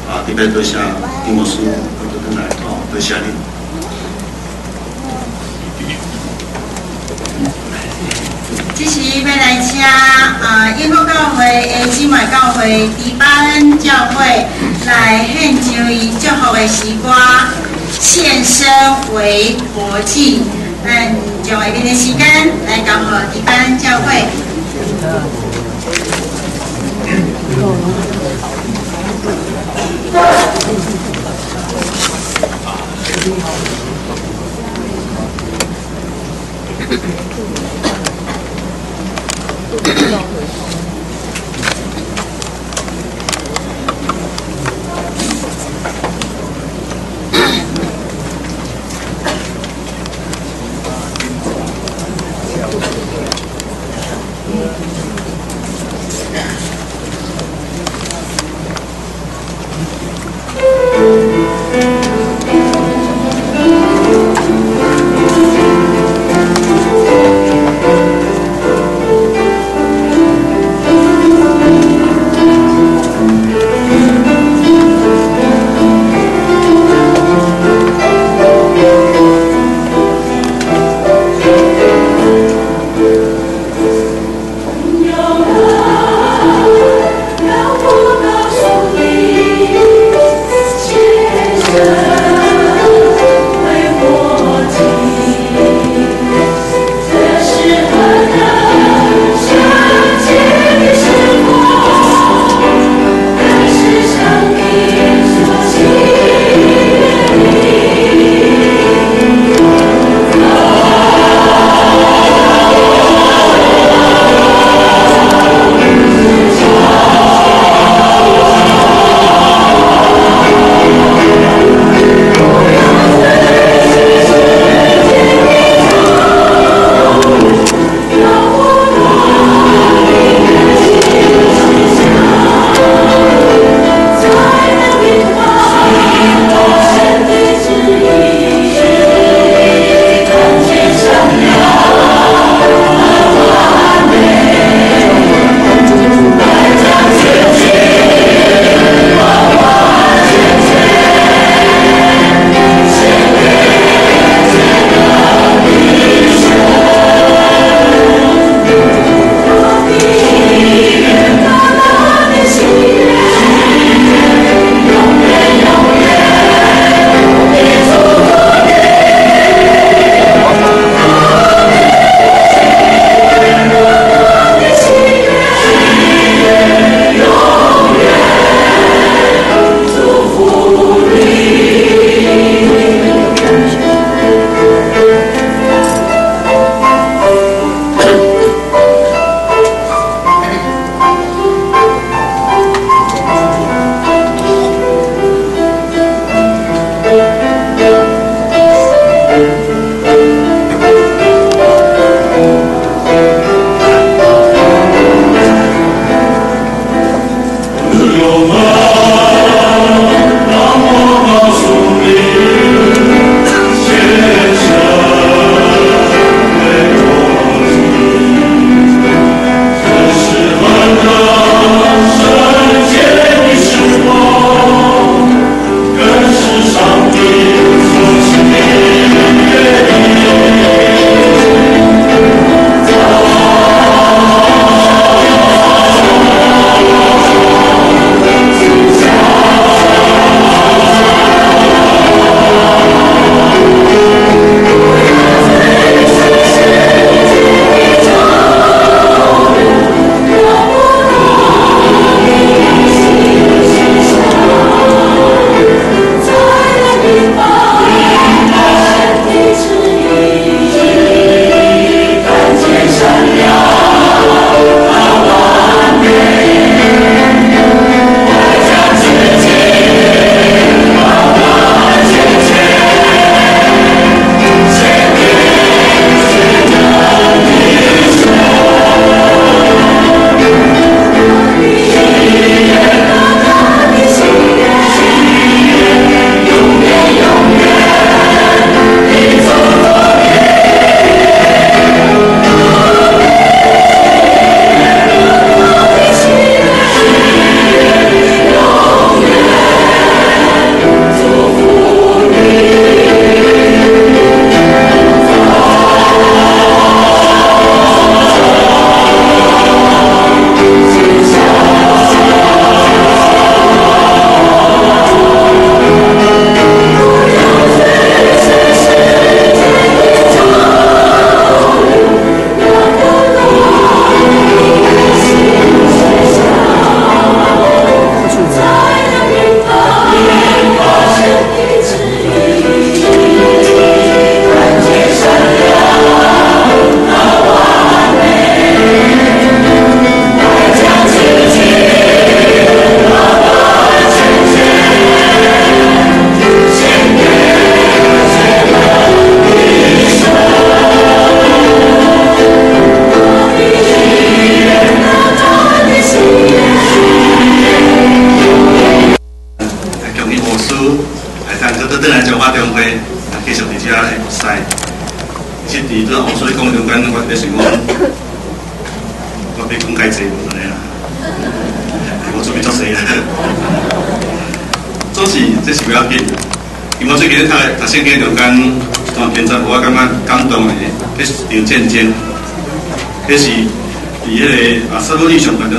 啊，特别多谢丁牧师，我都等来，哦，多谢你。这是要来请啊，英国教会诶姊妹教会迪巴恩教会来献上伊祝福的时光，献身为国际。咱将下面的时间来交予迪巴恩教会。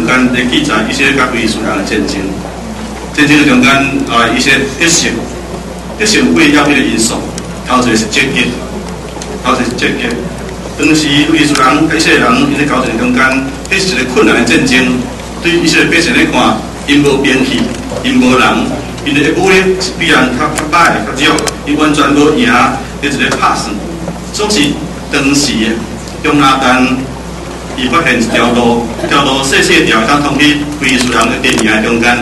间咧记载一些甲非利士人的战争。战争中间啊，一些一性，一性会要迄个因素，头一个是积极，头一个是积极。当时非利士人、以色列人伊咧交战中间，迄是一个困难的战争，对以色列百姓来看，因无兵器，因无人，因的武力是必然较较歹、较弱，伊完全无赢，迄一个拍算。总是当时用拿单，伊发现一条路，一条路细细条，当通去非利士人的阵营中间。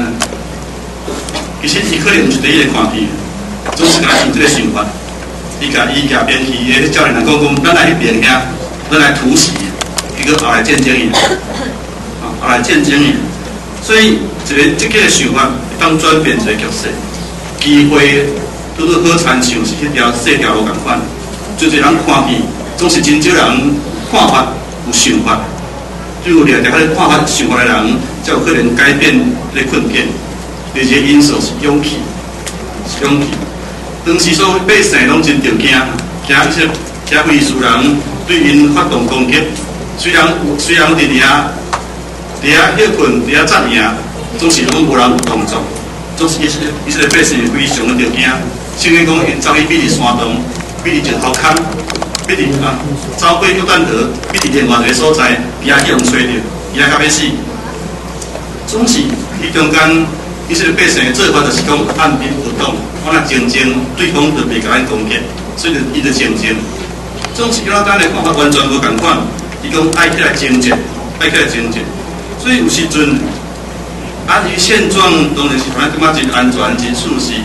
其实伊可能毋是第一个看见，总是甲伊即个想法。伊甲伊甲边去，诶，教练人讲讲，咱来迄边遐，咱来突袭，伊个后来战争伊，啊，后来战争伊。所以一个即个想法，当转变一个角色，机会拄拄好参详是迄条细条路共款，就侪人看见，总是真少人看法有想法，有了解迄个看法想法的人，才有可能改变迄个困境。第二个因素是勇气，是勇气。当时所百姓拢真着惊，惊一些加非士人对因发动攻击。虽然虽然伫伫遐，伫遐休困，伫遐扎营，总是拢无人有动作。总是一些一些百姓非常的着惊。甚至讲因走去比伫山洞，比伫石头坑，比伫啊走过约旦河，比伫另外一个所在，伫遐去互吹着，伊遐较要死。总是伊中间。伊说百姓做法就是讲按兵不动，我若静静，对方就袂甲咱攻击，所以就伊就静静。总是叫咱的看法完全无共款，伊讲爱起来静静，爱起来静静。所以有时阵，安于现状当然是反正感觉真安全、真舒适。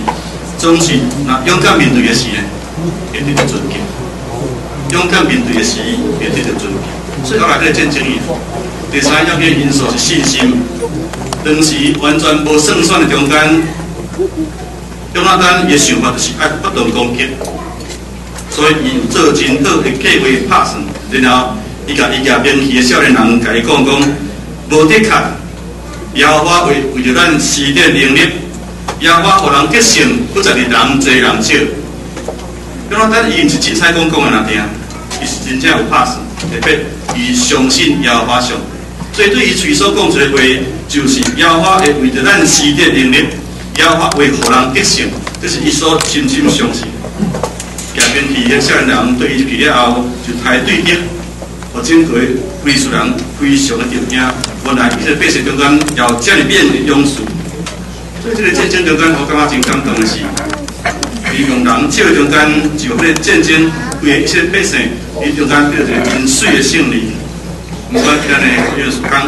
总是那勇敢面对的时呢，会得到尊敬；勇敢面对的时，会得到尊敬。所以后来个战争伊，第三要个因素是信心。当时完全无胜算的中间，中阿丹伊的想法就是爱不断攻击，所以伊做真好的计划拍算，然后伊甲伊甲兵器的少年人甲伊讲讲，无的确，妖花为为着咱施展能力，妖花互人得胜，不在于人侪人少。中阿丹伊毋是凊彩讲讲的那听，伊是真正有拍算，特别伊相信妖花上。所以对于嘴所讲出来话，就是妖法会为着咱施展能力，妖法会互人得胜，这是伊所深深相信。下边伫个少年人对伊去了后，就排队敌，我整个非属人非常的着惊。原来伊个百姓中间要这样变的勇士，所以这个战争中间，我感觉真感动的是，伊用人少中间就迄个战争为一些百姓，伊中间得一个真水的胜利。毋管咱的耶稣讲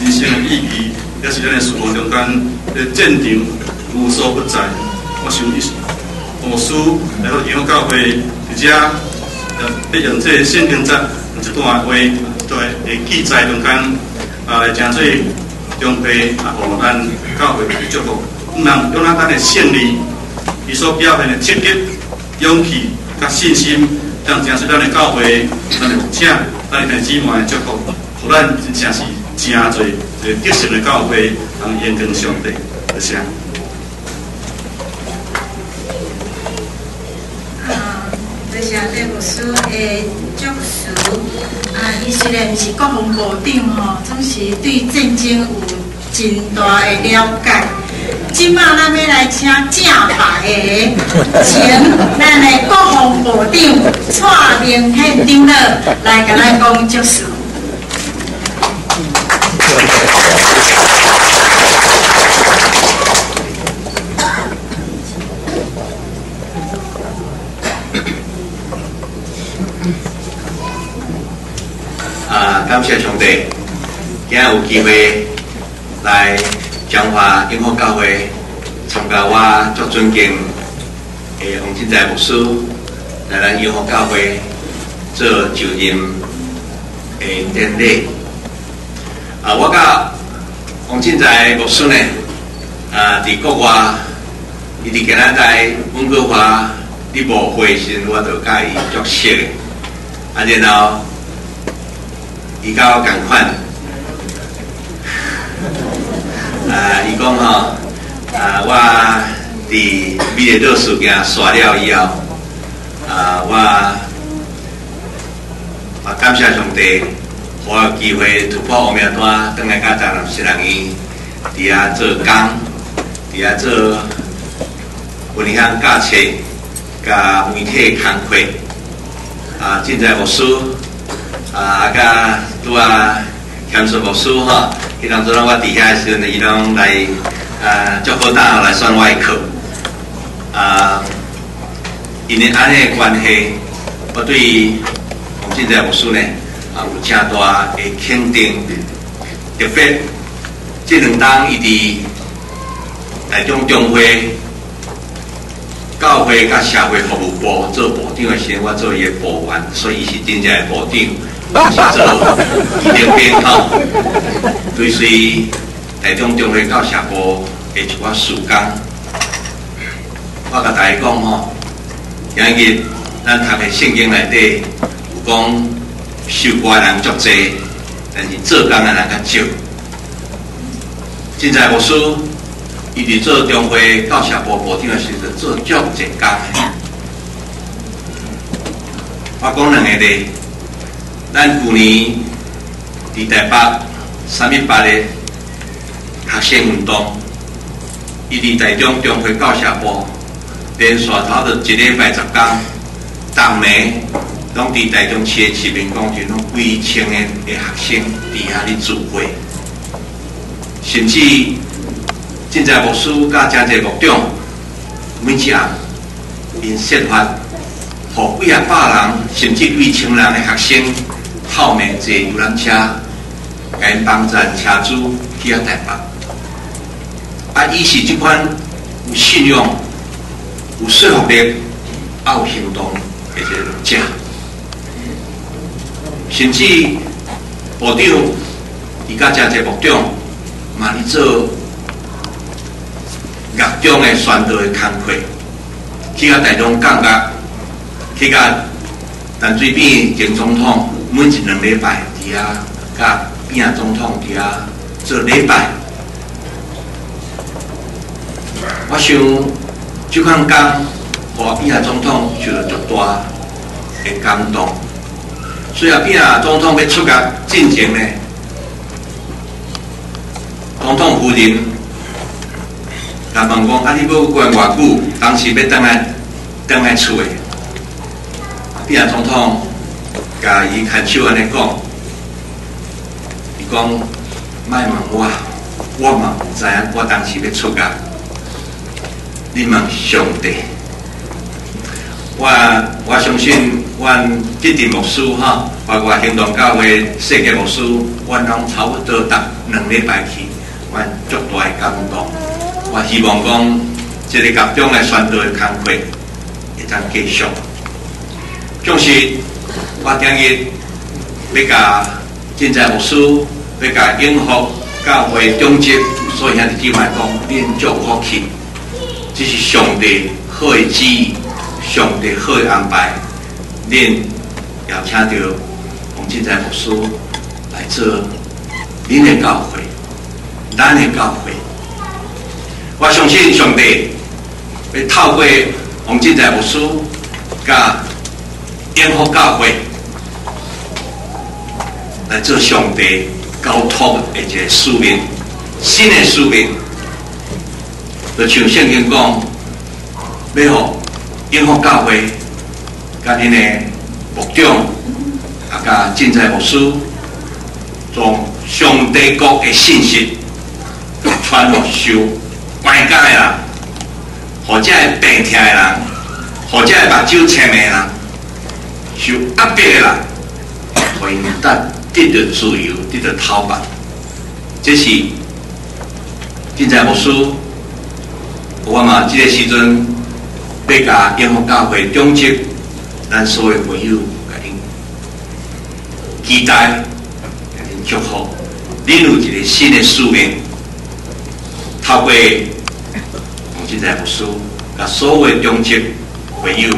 人生的意义，也是咱的生活中间的战场无所不在。我想伊是牧师来到永教会，而且呃，利用这圣经节一段话，对会记载中间啊，来诚侪中培啊，互咱教会祝福，毋通用咱咱的胜利，伊所表现的积极、勇气、甲信心，让诚侪咱的教会，咱的牧者。咱弟兄姊妹祝福，互咱真正是真侪一个德性的教会，通延跟上帝，谢谢。啊，谢谢这牧师的祝福。啊，伊虽然是国防部长吼，总是对战争有真大的了解。今麦咱要来请正牌的，请咱的国防部长蔡明宪长老来甲咱讲祝事。啊，感谢上帝，今日有机会来。彰化永福教会参加我足尊敬诶洪金才牧师来咱永福教会做就任诶典礼。啊，我甲洪金才牧师呢，啊，伫国外，伊伫加拿大温哥华伫伊无回信，我就甲伊作息的。啊，然后伊甲我共款，啊，伊讲吼，啊，我伫美丽岛事件刷了以后，啊，我啊感谢上帝，我有机会突破乌名单，等来甲台南市人院伫遐做工，伫遐做分享教册。甲媒体工作，啊，正在牧师，啊，甲拄啊，兼职牧师吼，伊当初我伫遐时阵，伊拢来啊，足好大来选我课，啊，因为安尼关系，我对洪正在牧师呢，啊，有正大的肯定，特别这两当伊伫台中中会。教会甲社会服务部做部长的时阵，我做伊个部员，所以是真正的部长，是做医疗编号。对随台中中会到社部会一寡事工，我甲大家讲吼，今日咱读的圣经内底有讲受过人足济，但是做工的人较少。现在无书。伊伫做中会教社部部长的时阵，做足济工。我讲两个咧，咱去年伫台北三一八的学生运动，伊伫台中中会教社部连续头着一礼拜十工，逐暝拢伫台中市的市民公园，拢几千个的学生伫遐咧聚会，甚至。现在牧师甲真济牧长，每一项因设法，互几啊百人甚至几千人的学生，后面坐游览车，甲因帮站车主去啊台北。啊，伊是即款有信用、有说服力、有行动的一个者，甚至部长伊甲真济部长，嘛咧做。各种的宣导的工作，去甲台中讲甲，去甲陈水扁前总统每一两礼拜伫遐，甲扁总统伫遐做礼拜。我想即款工，和扁总统受到足大的感动。虽然扁总统要出甲进前呢，总统夫人。他问讲：啊，你要关偌久？当时要等来等来厝诶？比亚总统甲伊牵手安尼讲，伊讲卖问我，我嘛毋知影，我当时要出噶。你问上帝，我我相信，阮基地牧师哈，包括行动教会世界牧师，阮拢差不多逐两礼拜去，阮足大的感动。我希望讲，这个甲种的宣导的工作会当继续。总是我今日要甲正在牧师，要甲永福教会中职，所以兄弟姐妹讲，恁祝福去，这是上帝好的旨意，上帝好的安排。恁邀请到洪正在牧师来做恁的教会，咱的教会。我相信上帝会透过洪正在牧师甲联合教会来做上帝交托的一个使命，新的使命。就像圣经讲，要互联合教会甲恁的牧长啊，甲正在牧师，从上帝国的信息传落修。外界的人，或者是病痛的人，或者是目睭青的人，受压迫的人，可以得得到自由，得到逃拔。这是现在牧师，我嘛这个时阵，要甲英福教会中职咱所有朋友，甲恁期待，甲恁祝福，恁有一个新的使命。透过现在牧师，甲所有中职会友，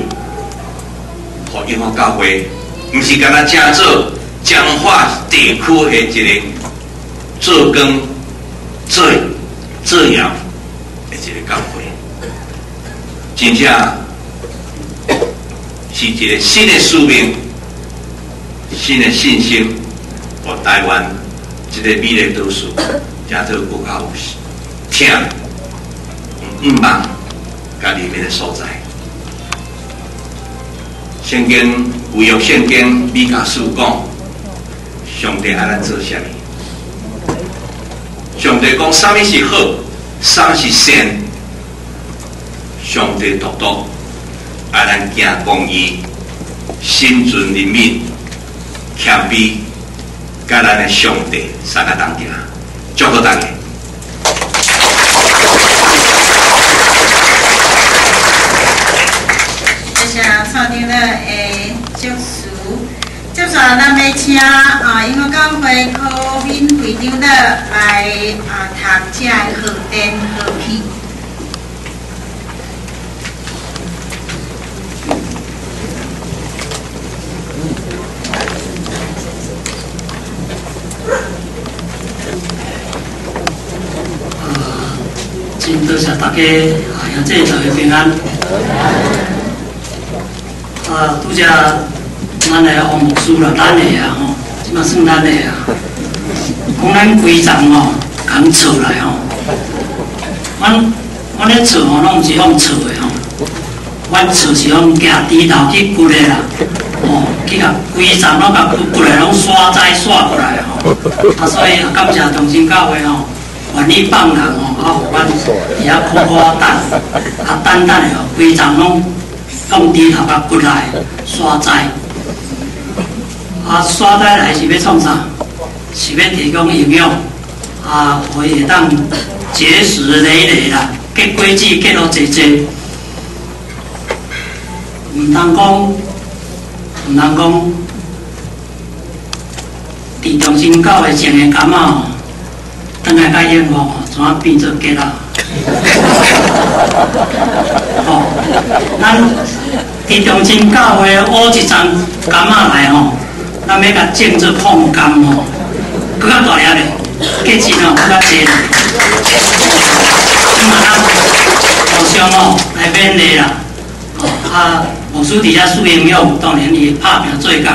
和永福教会，毋是干那正做彰化地区的一个做工、做做业的一个教会，真正是一个新的使命、新的信心，和台湾一个美丽都市，加做国家有听，毋茫甲里面的所在。圣经有用圣经米迦书讲，上帝爱咱做啥物？上帝讲啥物是好，啥是善？上帝独独爱咱行公义，心存怜悯，谦卑，甲咱的上帝三个同行，祝福大家。谢谢上帝的诶救赎，接着咱要请啊，因为教会科免会长的来啊读这个贺电贺批。真多谢大家，啊，让这大家平安。啊，拄则咱的王牧师啦，咱的啊吼，即马算咱的啊。讲咱规站吼，共错来吼。阮阮咧错吼，拢毋是用错的吼。阮错是用行低头去掘的啦，吼，去甲规站拢甲掘过来，拢刷仔刷过来吼。啊，所以感谢同心教会吼。愿意放人吼，啊，互阮伫遐苦苦等，啊，等等的哦，规站拢用低头甲骨来刷仔，啊，刷仔来是要创啥？是要提供营养，啊，可以当结实累累啦，结果子结落济济，毋通讲，毋通讲，伫中心教的前的感冒。等下甲愿望吼，怎啊变做吉啦？吼，<laughs> 咱伊中心教会乌一张柑仔来吼，咱要甲种做碰柑吼，搁较大粒咧，价钱哦搁较济咧。即嘛咱互相吼来勉励啦，吼啊，牧师伫遐输营养，当然伊拍拼做工，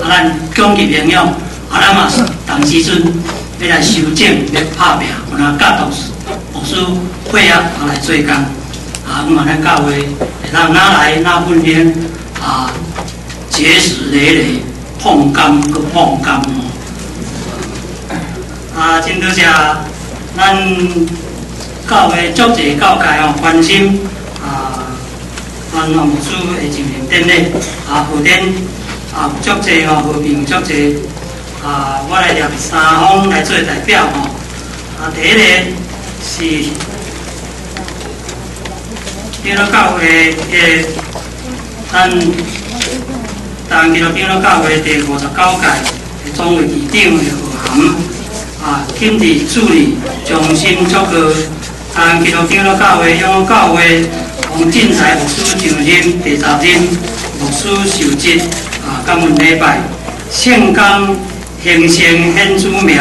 啊，咱奖励营养，啊，咱嘛同时阵。要来修正，要拍拼，有哪教导牧师配合啊来做工，啊，咁啊咱教会会当哪来哪训练，啊，结实累累，碰柑个碰柑哦，啊，真多谢咱教会足济教界哦关心啊，咱牧师会进行典礼，啊，后天啊足济哦和平足济。啊，我来念三方来做代表吼。啊，第一个是基督教会的，咱咱基督教会第五十九届的总会议长的何涵啊，亲自助理衷心祝贺咱基督教会永教会王进才牧师上任第十任牧师受职啊，感恩礼拜，圣感。形成显主名，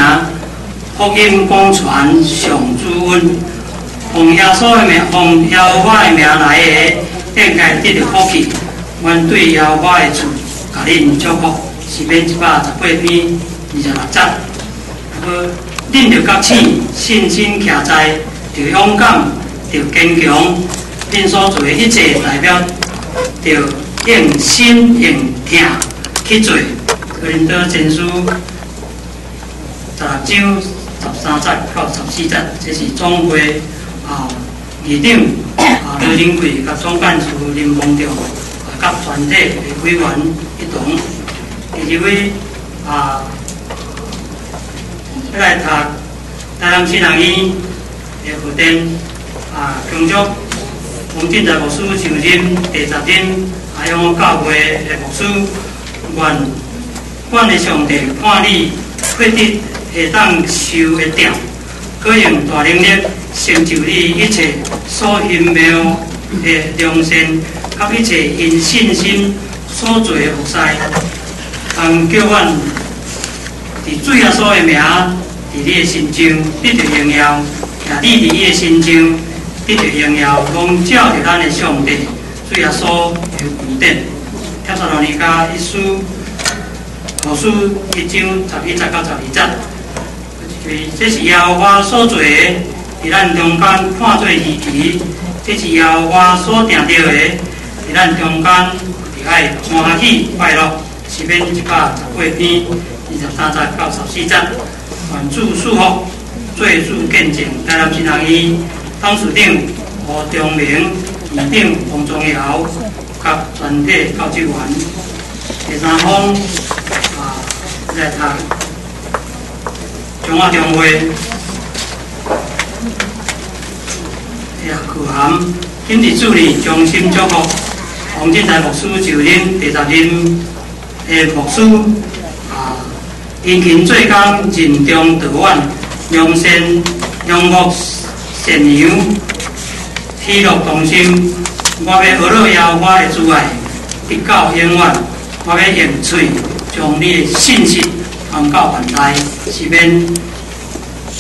福音广传上主恩，奉耶稣的名，奉耶和华的名来的，应该得到福气。阮对耶和华的主，甲恁祝福。是免一百十八篇二十六节。好，恁着觉醒，信心徛在，着勇敢，着坚强。恁所做的一切代表，着用心用听去做。恁多证书。十章十三节到十四节，这是总会啊议长啊刘仁贵甲总干事林光朝啊甲全体的委员一同。第二位啊，要来读台南新人医的副店啊，恭祝黄进财牧师上任第十任啊，用教会的牧师，愿愿的上帝看你快递。会当受会掉，可用大能力成就你一切所希望的良善甲一切因信心所做的服侍，通叫阮伫主耶稣的名，伫你的心中得到荣耀，也你伫伊的心中得到荣耀，光照着咱的上帝，主耶稣有恩典。帖撒罗尼迦一书，后书一章十一节到十二节，这是由我所做的，伫咱中间看做稀奇。这是由我所定着的，伫咱中间伫爱欢喜快乐，是免一百十八篇二十三节到十四节，愿主祝福，做主见证，台南新行医董事长何忠明、院长王宗尧，甲全体教职员，第三方啊来读中华中会。呀，苦含，今日祝你衷心祝福，黄金台牧师就任第十任的牧师，啊，殷勤做工，尽忠道远，良善良牧善良，喜乐同心。我要学乐邀我的主爱，直到永远。我要用嘴将你的信息传到万代，是免。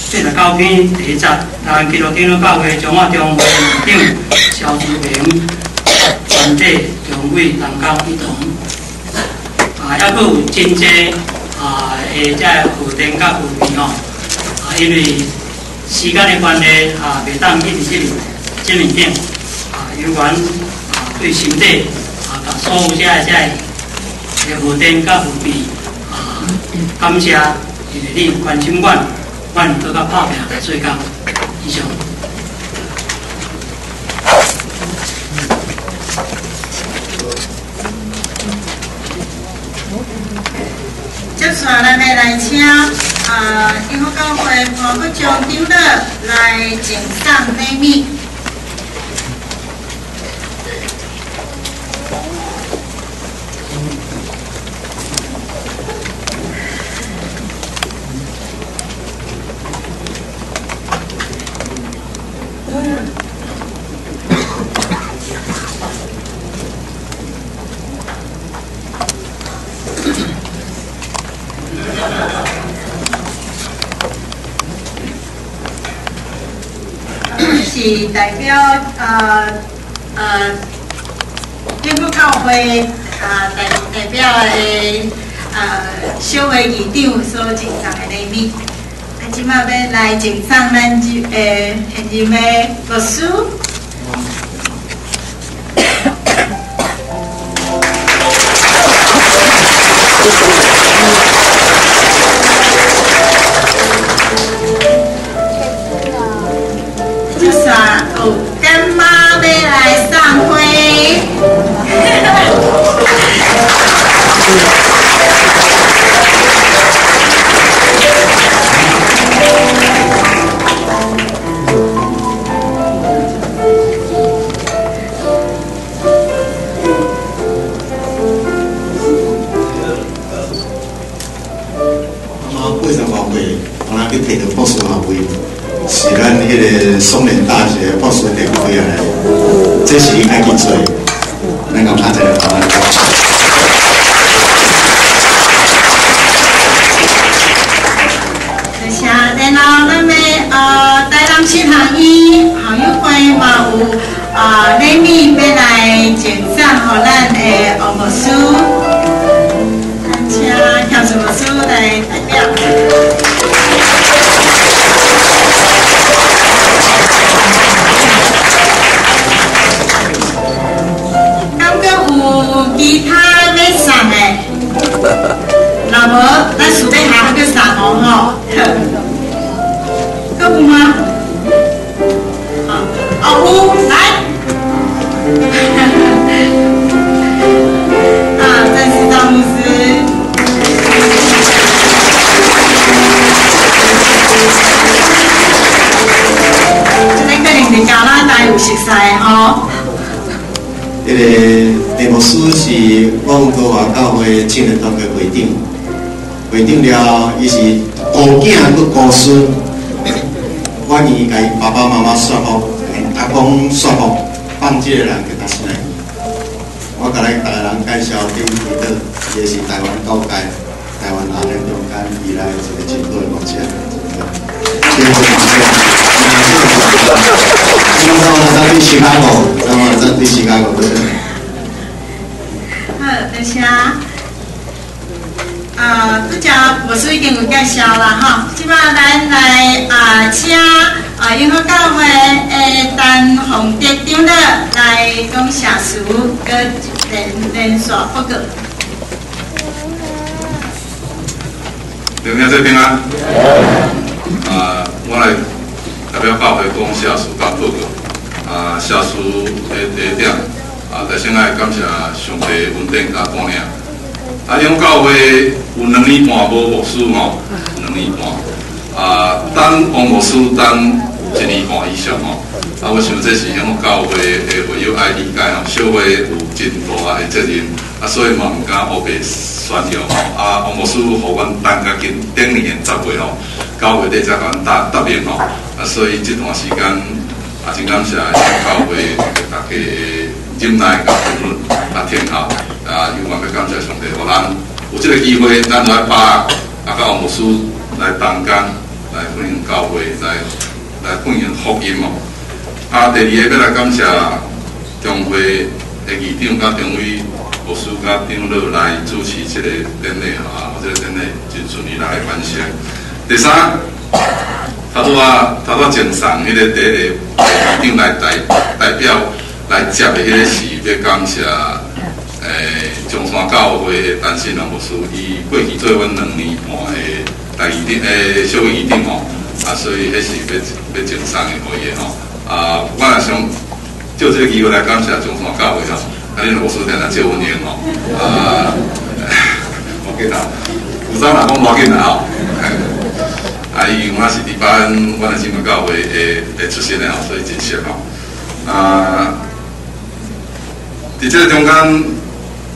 这十九篇第一节，但记录听了教会中华中会长肖志明，全体两位同工一同，啊，还佫有真济啊，诶，即负担甲负担吼，啊，因为时间的关系啊，袂当一直即即面顶，啊，有关啊，对身体啊，甲所有遮遮诶负担甲负担，感谢因为你关心阮。万都到报名来最高，以上。接下来呢，来请啊，英国教会黄国强长乐来敬上礼物。是代表呃呃，天主教会啊代代表的呃小会议长所赠送的礼物，啊，即马要来赠送咱即诶现任的牧师。会定了，伊是孤囝搁孤孙，我愿意甲伊爸爸妈妈说服，阿公说服，放这个人给他出来。我甲咱大家人介绍丁基德，也是台湾教界、台湾人中间以来一个真好的牧者。谢谢谢谢。今朝咱去西雅图，那么咱去西雅图对。好，等下。啊，拄只牧师已经有介绍啦，吼，即摆咱来啊，请啊，永和教会诶，陈洪德长老来讲社事，跟连连续报告。两兄这平安。啊，我来代表教会讲社事甲报告。啊，下事诶第一点，啊，在先爱感谢上帝稳定甲供应。啊，因教会有两年半无牧师吼，两年半。啊，当王牧师当一年半以上吼。啊，我想这是因教会诶会友爱理解吼，小会有真大诶责任。啊，所以嘛毋敢乌白宣扬吼。啊，王牧师互阮等甲今顶年十月吼，教会底才甲阮答答应吼。啊，所以这段时间啊，真感谢教会大家忍耐甲评论啊，听候。啊，有万要感谢上帝，互咱有即个机会，咱来把啊，教牧师来同工，来欢迎教会，来来欢迎福音哦。啊，第二个要来感谢中会的议长甲中委牧师甲长老来主持即个典礼啊，即个典礼真顺利来完成。第三，他拄啊，他拄正常迄个第一个议长来代代表来接的迄个是要感谢。诶，中山教会的单身人牧师，伊过去做阮两年半诶大义长，诶，小义长吼，啊，所以迄是要要正送的可以吼。啊，我也想借这个机会来感谢中山教会吼，啊，恁老师在那借婚姻吼，啊，我记得，有啥人讲无紧啦吼，啊，伊我是伫班，阮的新闻教会诶诶出身诶吼，所以真熟吼。啊，伫这个中间。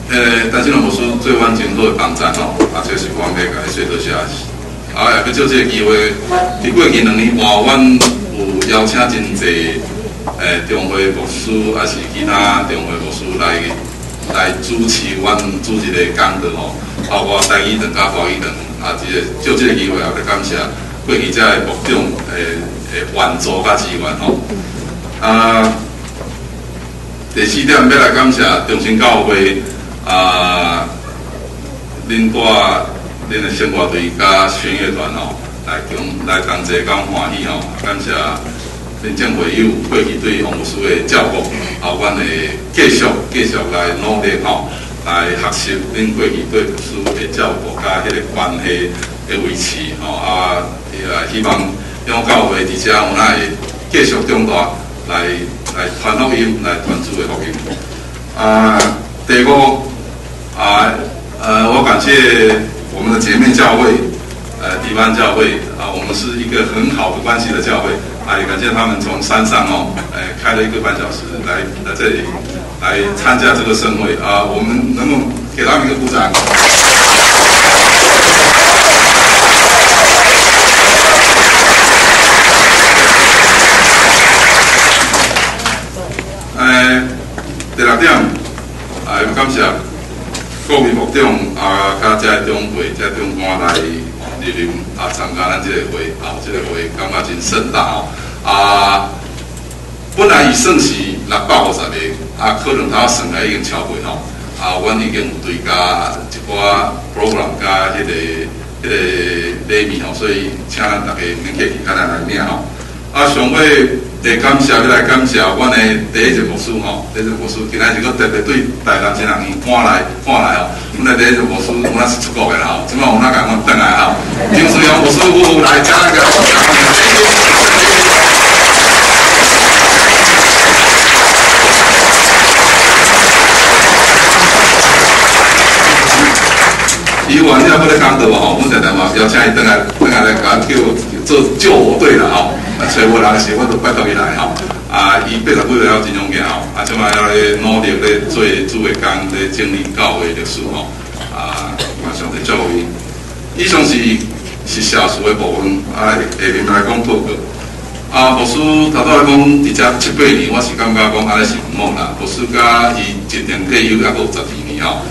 诶，但是呢，牧师做阮真好的帮助吼，啊，这是我要甲伊说多谢。啊，啊也要借这个机会，伫过去两年半，阮有邀请真济诶中会牧师，还是其他中会牧师来来主持阮主持的讲课吼，包括台语等甲华语等，啊，这个借这个机会也要感谢过去遮的牧长诶诶援助甲支援吼。啊，第四点要来感谢中心教会。啊，恁带恁的生活队加弦乐团吼，来共来同齐讲欢喜吼，感谢恁政府有过去对王牧师的照顾，后阮会继续继续来努力吼，来学习恁过去对牧师的照顾加迄个关系的维持吼啊，也希望用教会伫遮有哪会继续长大来来传福音来传主的福音啊，第五。啊，呃，我感谢我们的姐妹教会，呃，地方教会啊，我们是一个很好的关系的教会，啊，也感谢他们从山上哦，哎，开了一个半小时来来这里来参加这个盛会啊，我们能够给他们一个鼓掌。哎，第六点，啊，有感谢。各位牧长啊，甲遮中会、遮中官来莅临啊，参加咱即个会啊，即个会感觉真盛大哦。啊，本来伊算是六百五十个，啊，可能他算来已经超过吼。啊，阮已经有对加一寡 program 加迄个、迄个礼物吼，所以请咱大家免客气，看咱来领吼。啊，上尾。来感谢，要来感谢阮的第一任牧师吼，第一任牧师今仔日个特别对大南前两年赶来赶来吼，阮的第一任牧师有那是出国的吼，即摆有那甲阮转来吼，平时由牧师傅来加那个。伊晚上不咧讲道吼，阮常常嘛邀请伊转来转来来甲叫做救火队啦吼。啊，找无人时，我都拜托伊来吼。啊，伊八十几岁还真勇敢吼。啊，即摆要咧努力咧做主的工，咧整理教会历史吼。啊，马上在教会。以上是是社事的部分。啊，下面来讲报告。啊，牧师头拄来讲，伫遮七八年，我是感觉讲安尼是毋好啦。牧师甲伊一年退休，还阁有十二年吼。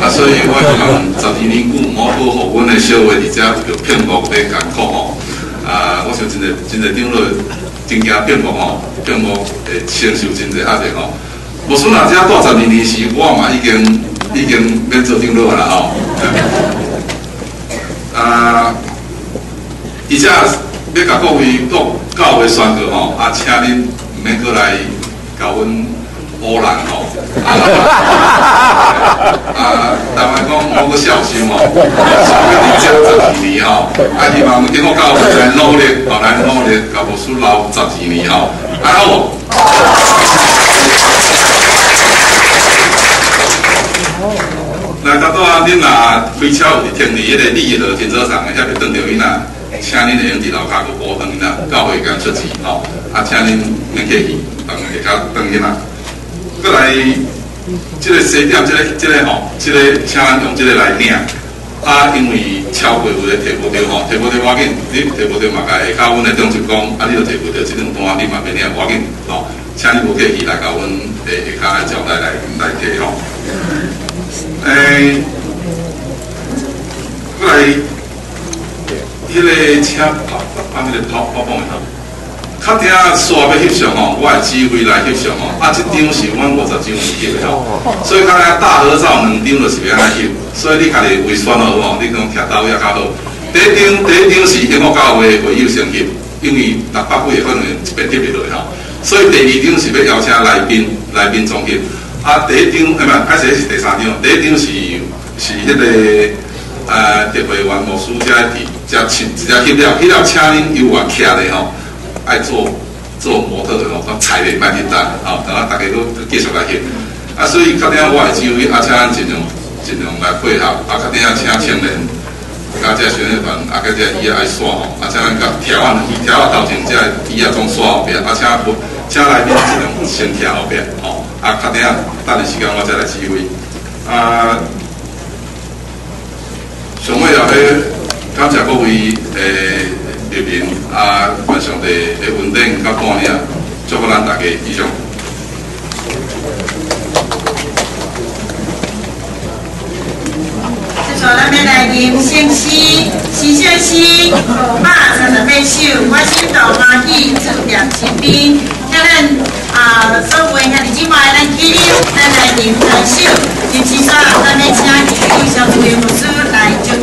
啊，所以我希望十二年久，毋好保护阮的小话伫遮着骗局咧艰苦吼。啊，我想真侪真侪长老真惊骗局吼，骗局会承受真侪压力吼。牧师若遮大十二年时，我嘛已经已经免做长老啦吼。<laughs> 啊，而且要甲各位各教会宣告吼，啊，请恁毋免过来甲阮污染吼。啊，台湾讲我个孝心吼，想要你讲十二年吼，啊，希望经过教会来努力，吼来努力，甲无输留十二年吼，啊好。来，大多啊，恁若开车有伫停伫迄个利益路停车场，遐袂等着伊呐。请恁会用伫楼骹个保等啦，教会甲出钱吼，啊，请恁免客气，等下较等去啦。过来，即个西点，即个即个吼，即个请咱用即个来领。啊，因为超过有咧摕无着吼，摕无着要紧，你摕无着嘛，甲下骹阮的中职讲，啊，你著摕无着即种单，你嘛免领要紧吼。请你无客气来甲阮下下骹来交代来来摕吼。诶，过来。迄个车跑，啊，迄个跑跑跑的较顶煞要翕相吼，我会指挥来翕相吼。啊，即张是阮五十张翕的吼，所以较顶大合照两张就是要安尼翕。所以你家己为选好吼，你讲徛到遐较好。第一张，第一张是英国教会会友先翕，因为六百几个可能一边翕袂落吼。所以第二张是要邀请来宾，来宾总翕。啊，第一张，哎，唔，开始是第三张，第一张是是迄个。呃，特别员牧师遮伫遮请直接去了，去了请恁有话徛咧吼，爱做做模特的吼，当彩礼卖简单吼，等下大家都继续来去。啊，所以确定我会指挥，啊，请咱尽量尽量来配合，啊，确定请青年，啊，这宣传团，啊，这伊也爱刷吼，啊，请咱甲调啊，调啊，头前这伊也总刷后边，啊，请不请来宾尽量先调后边，吼，啊，确定等阵时间我再来指挥，啊。上尾也要感谢各位诶入面啊，晚上的诶稳定甲观念，祝福咱大家以上。接下来要来吟先诗，诗先诗，五百三十八首，我心头欢喜，祝点清兵。咱啊，所有兄弟姊妹，咱起立，咱来吟两首，吟诗煞，咱要请以上一位牧师来接主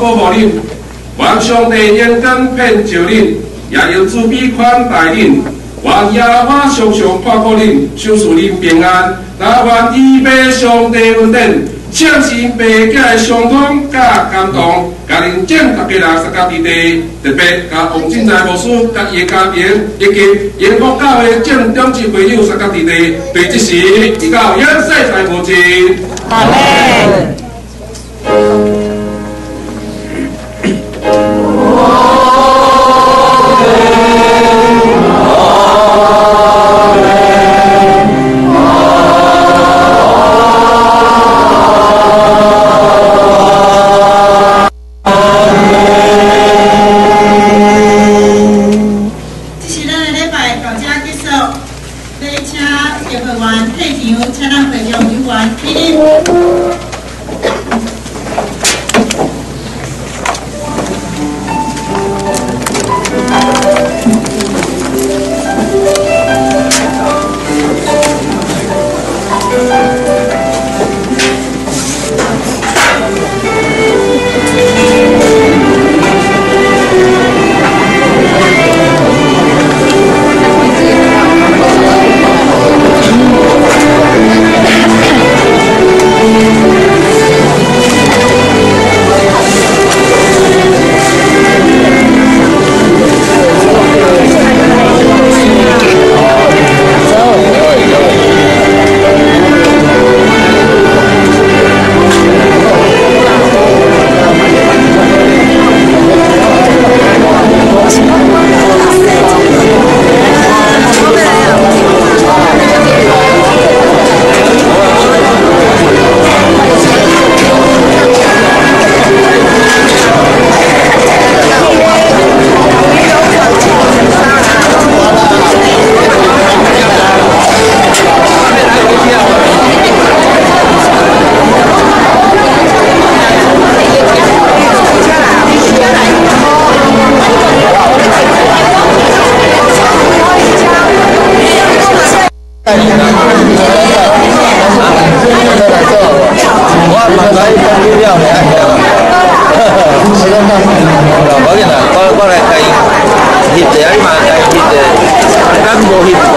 保护恁，愿上帝恩根偏照恁，也有慈悲款待恁。愿耶和华常常看顾恁，守护恁平安。也愿预备上帝恩典，相信爸囝的相通甲感动，甲恁整大家人三家弟弟，特别甲王进财牧师甲伊家庭，以及延福教会正长级朋友三家弟弟，对这时已到永世财富尽。阿门。在老家接受在家协会玩太极，参加会有玩，一定。讲。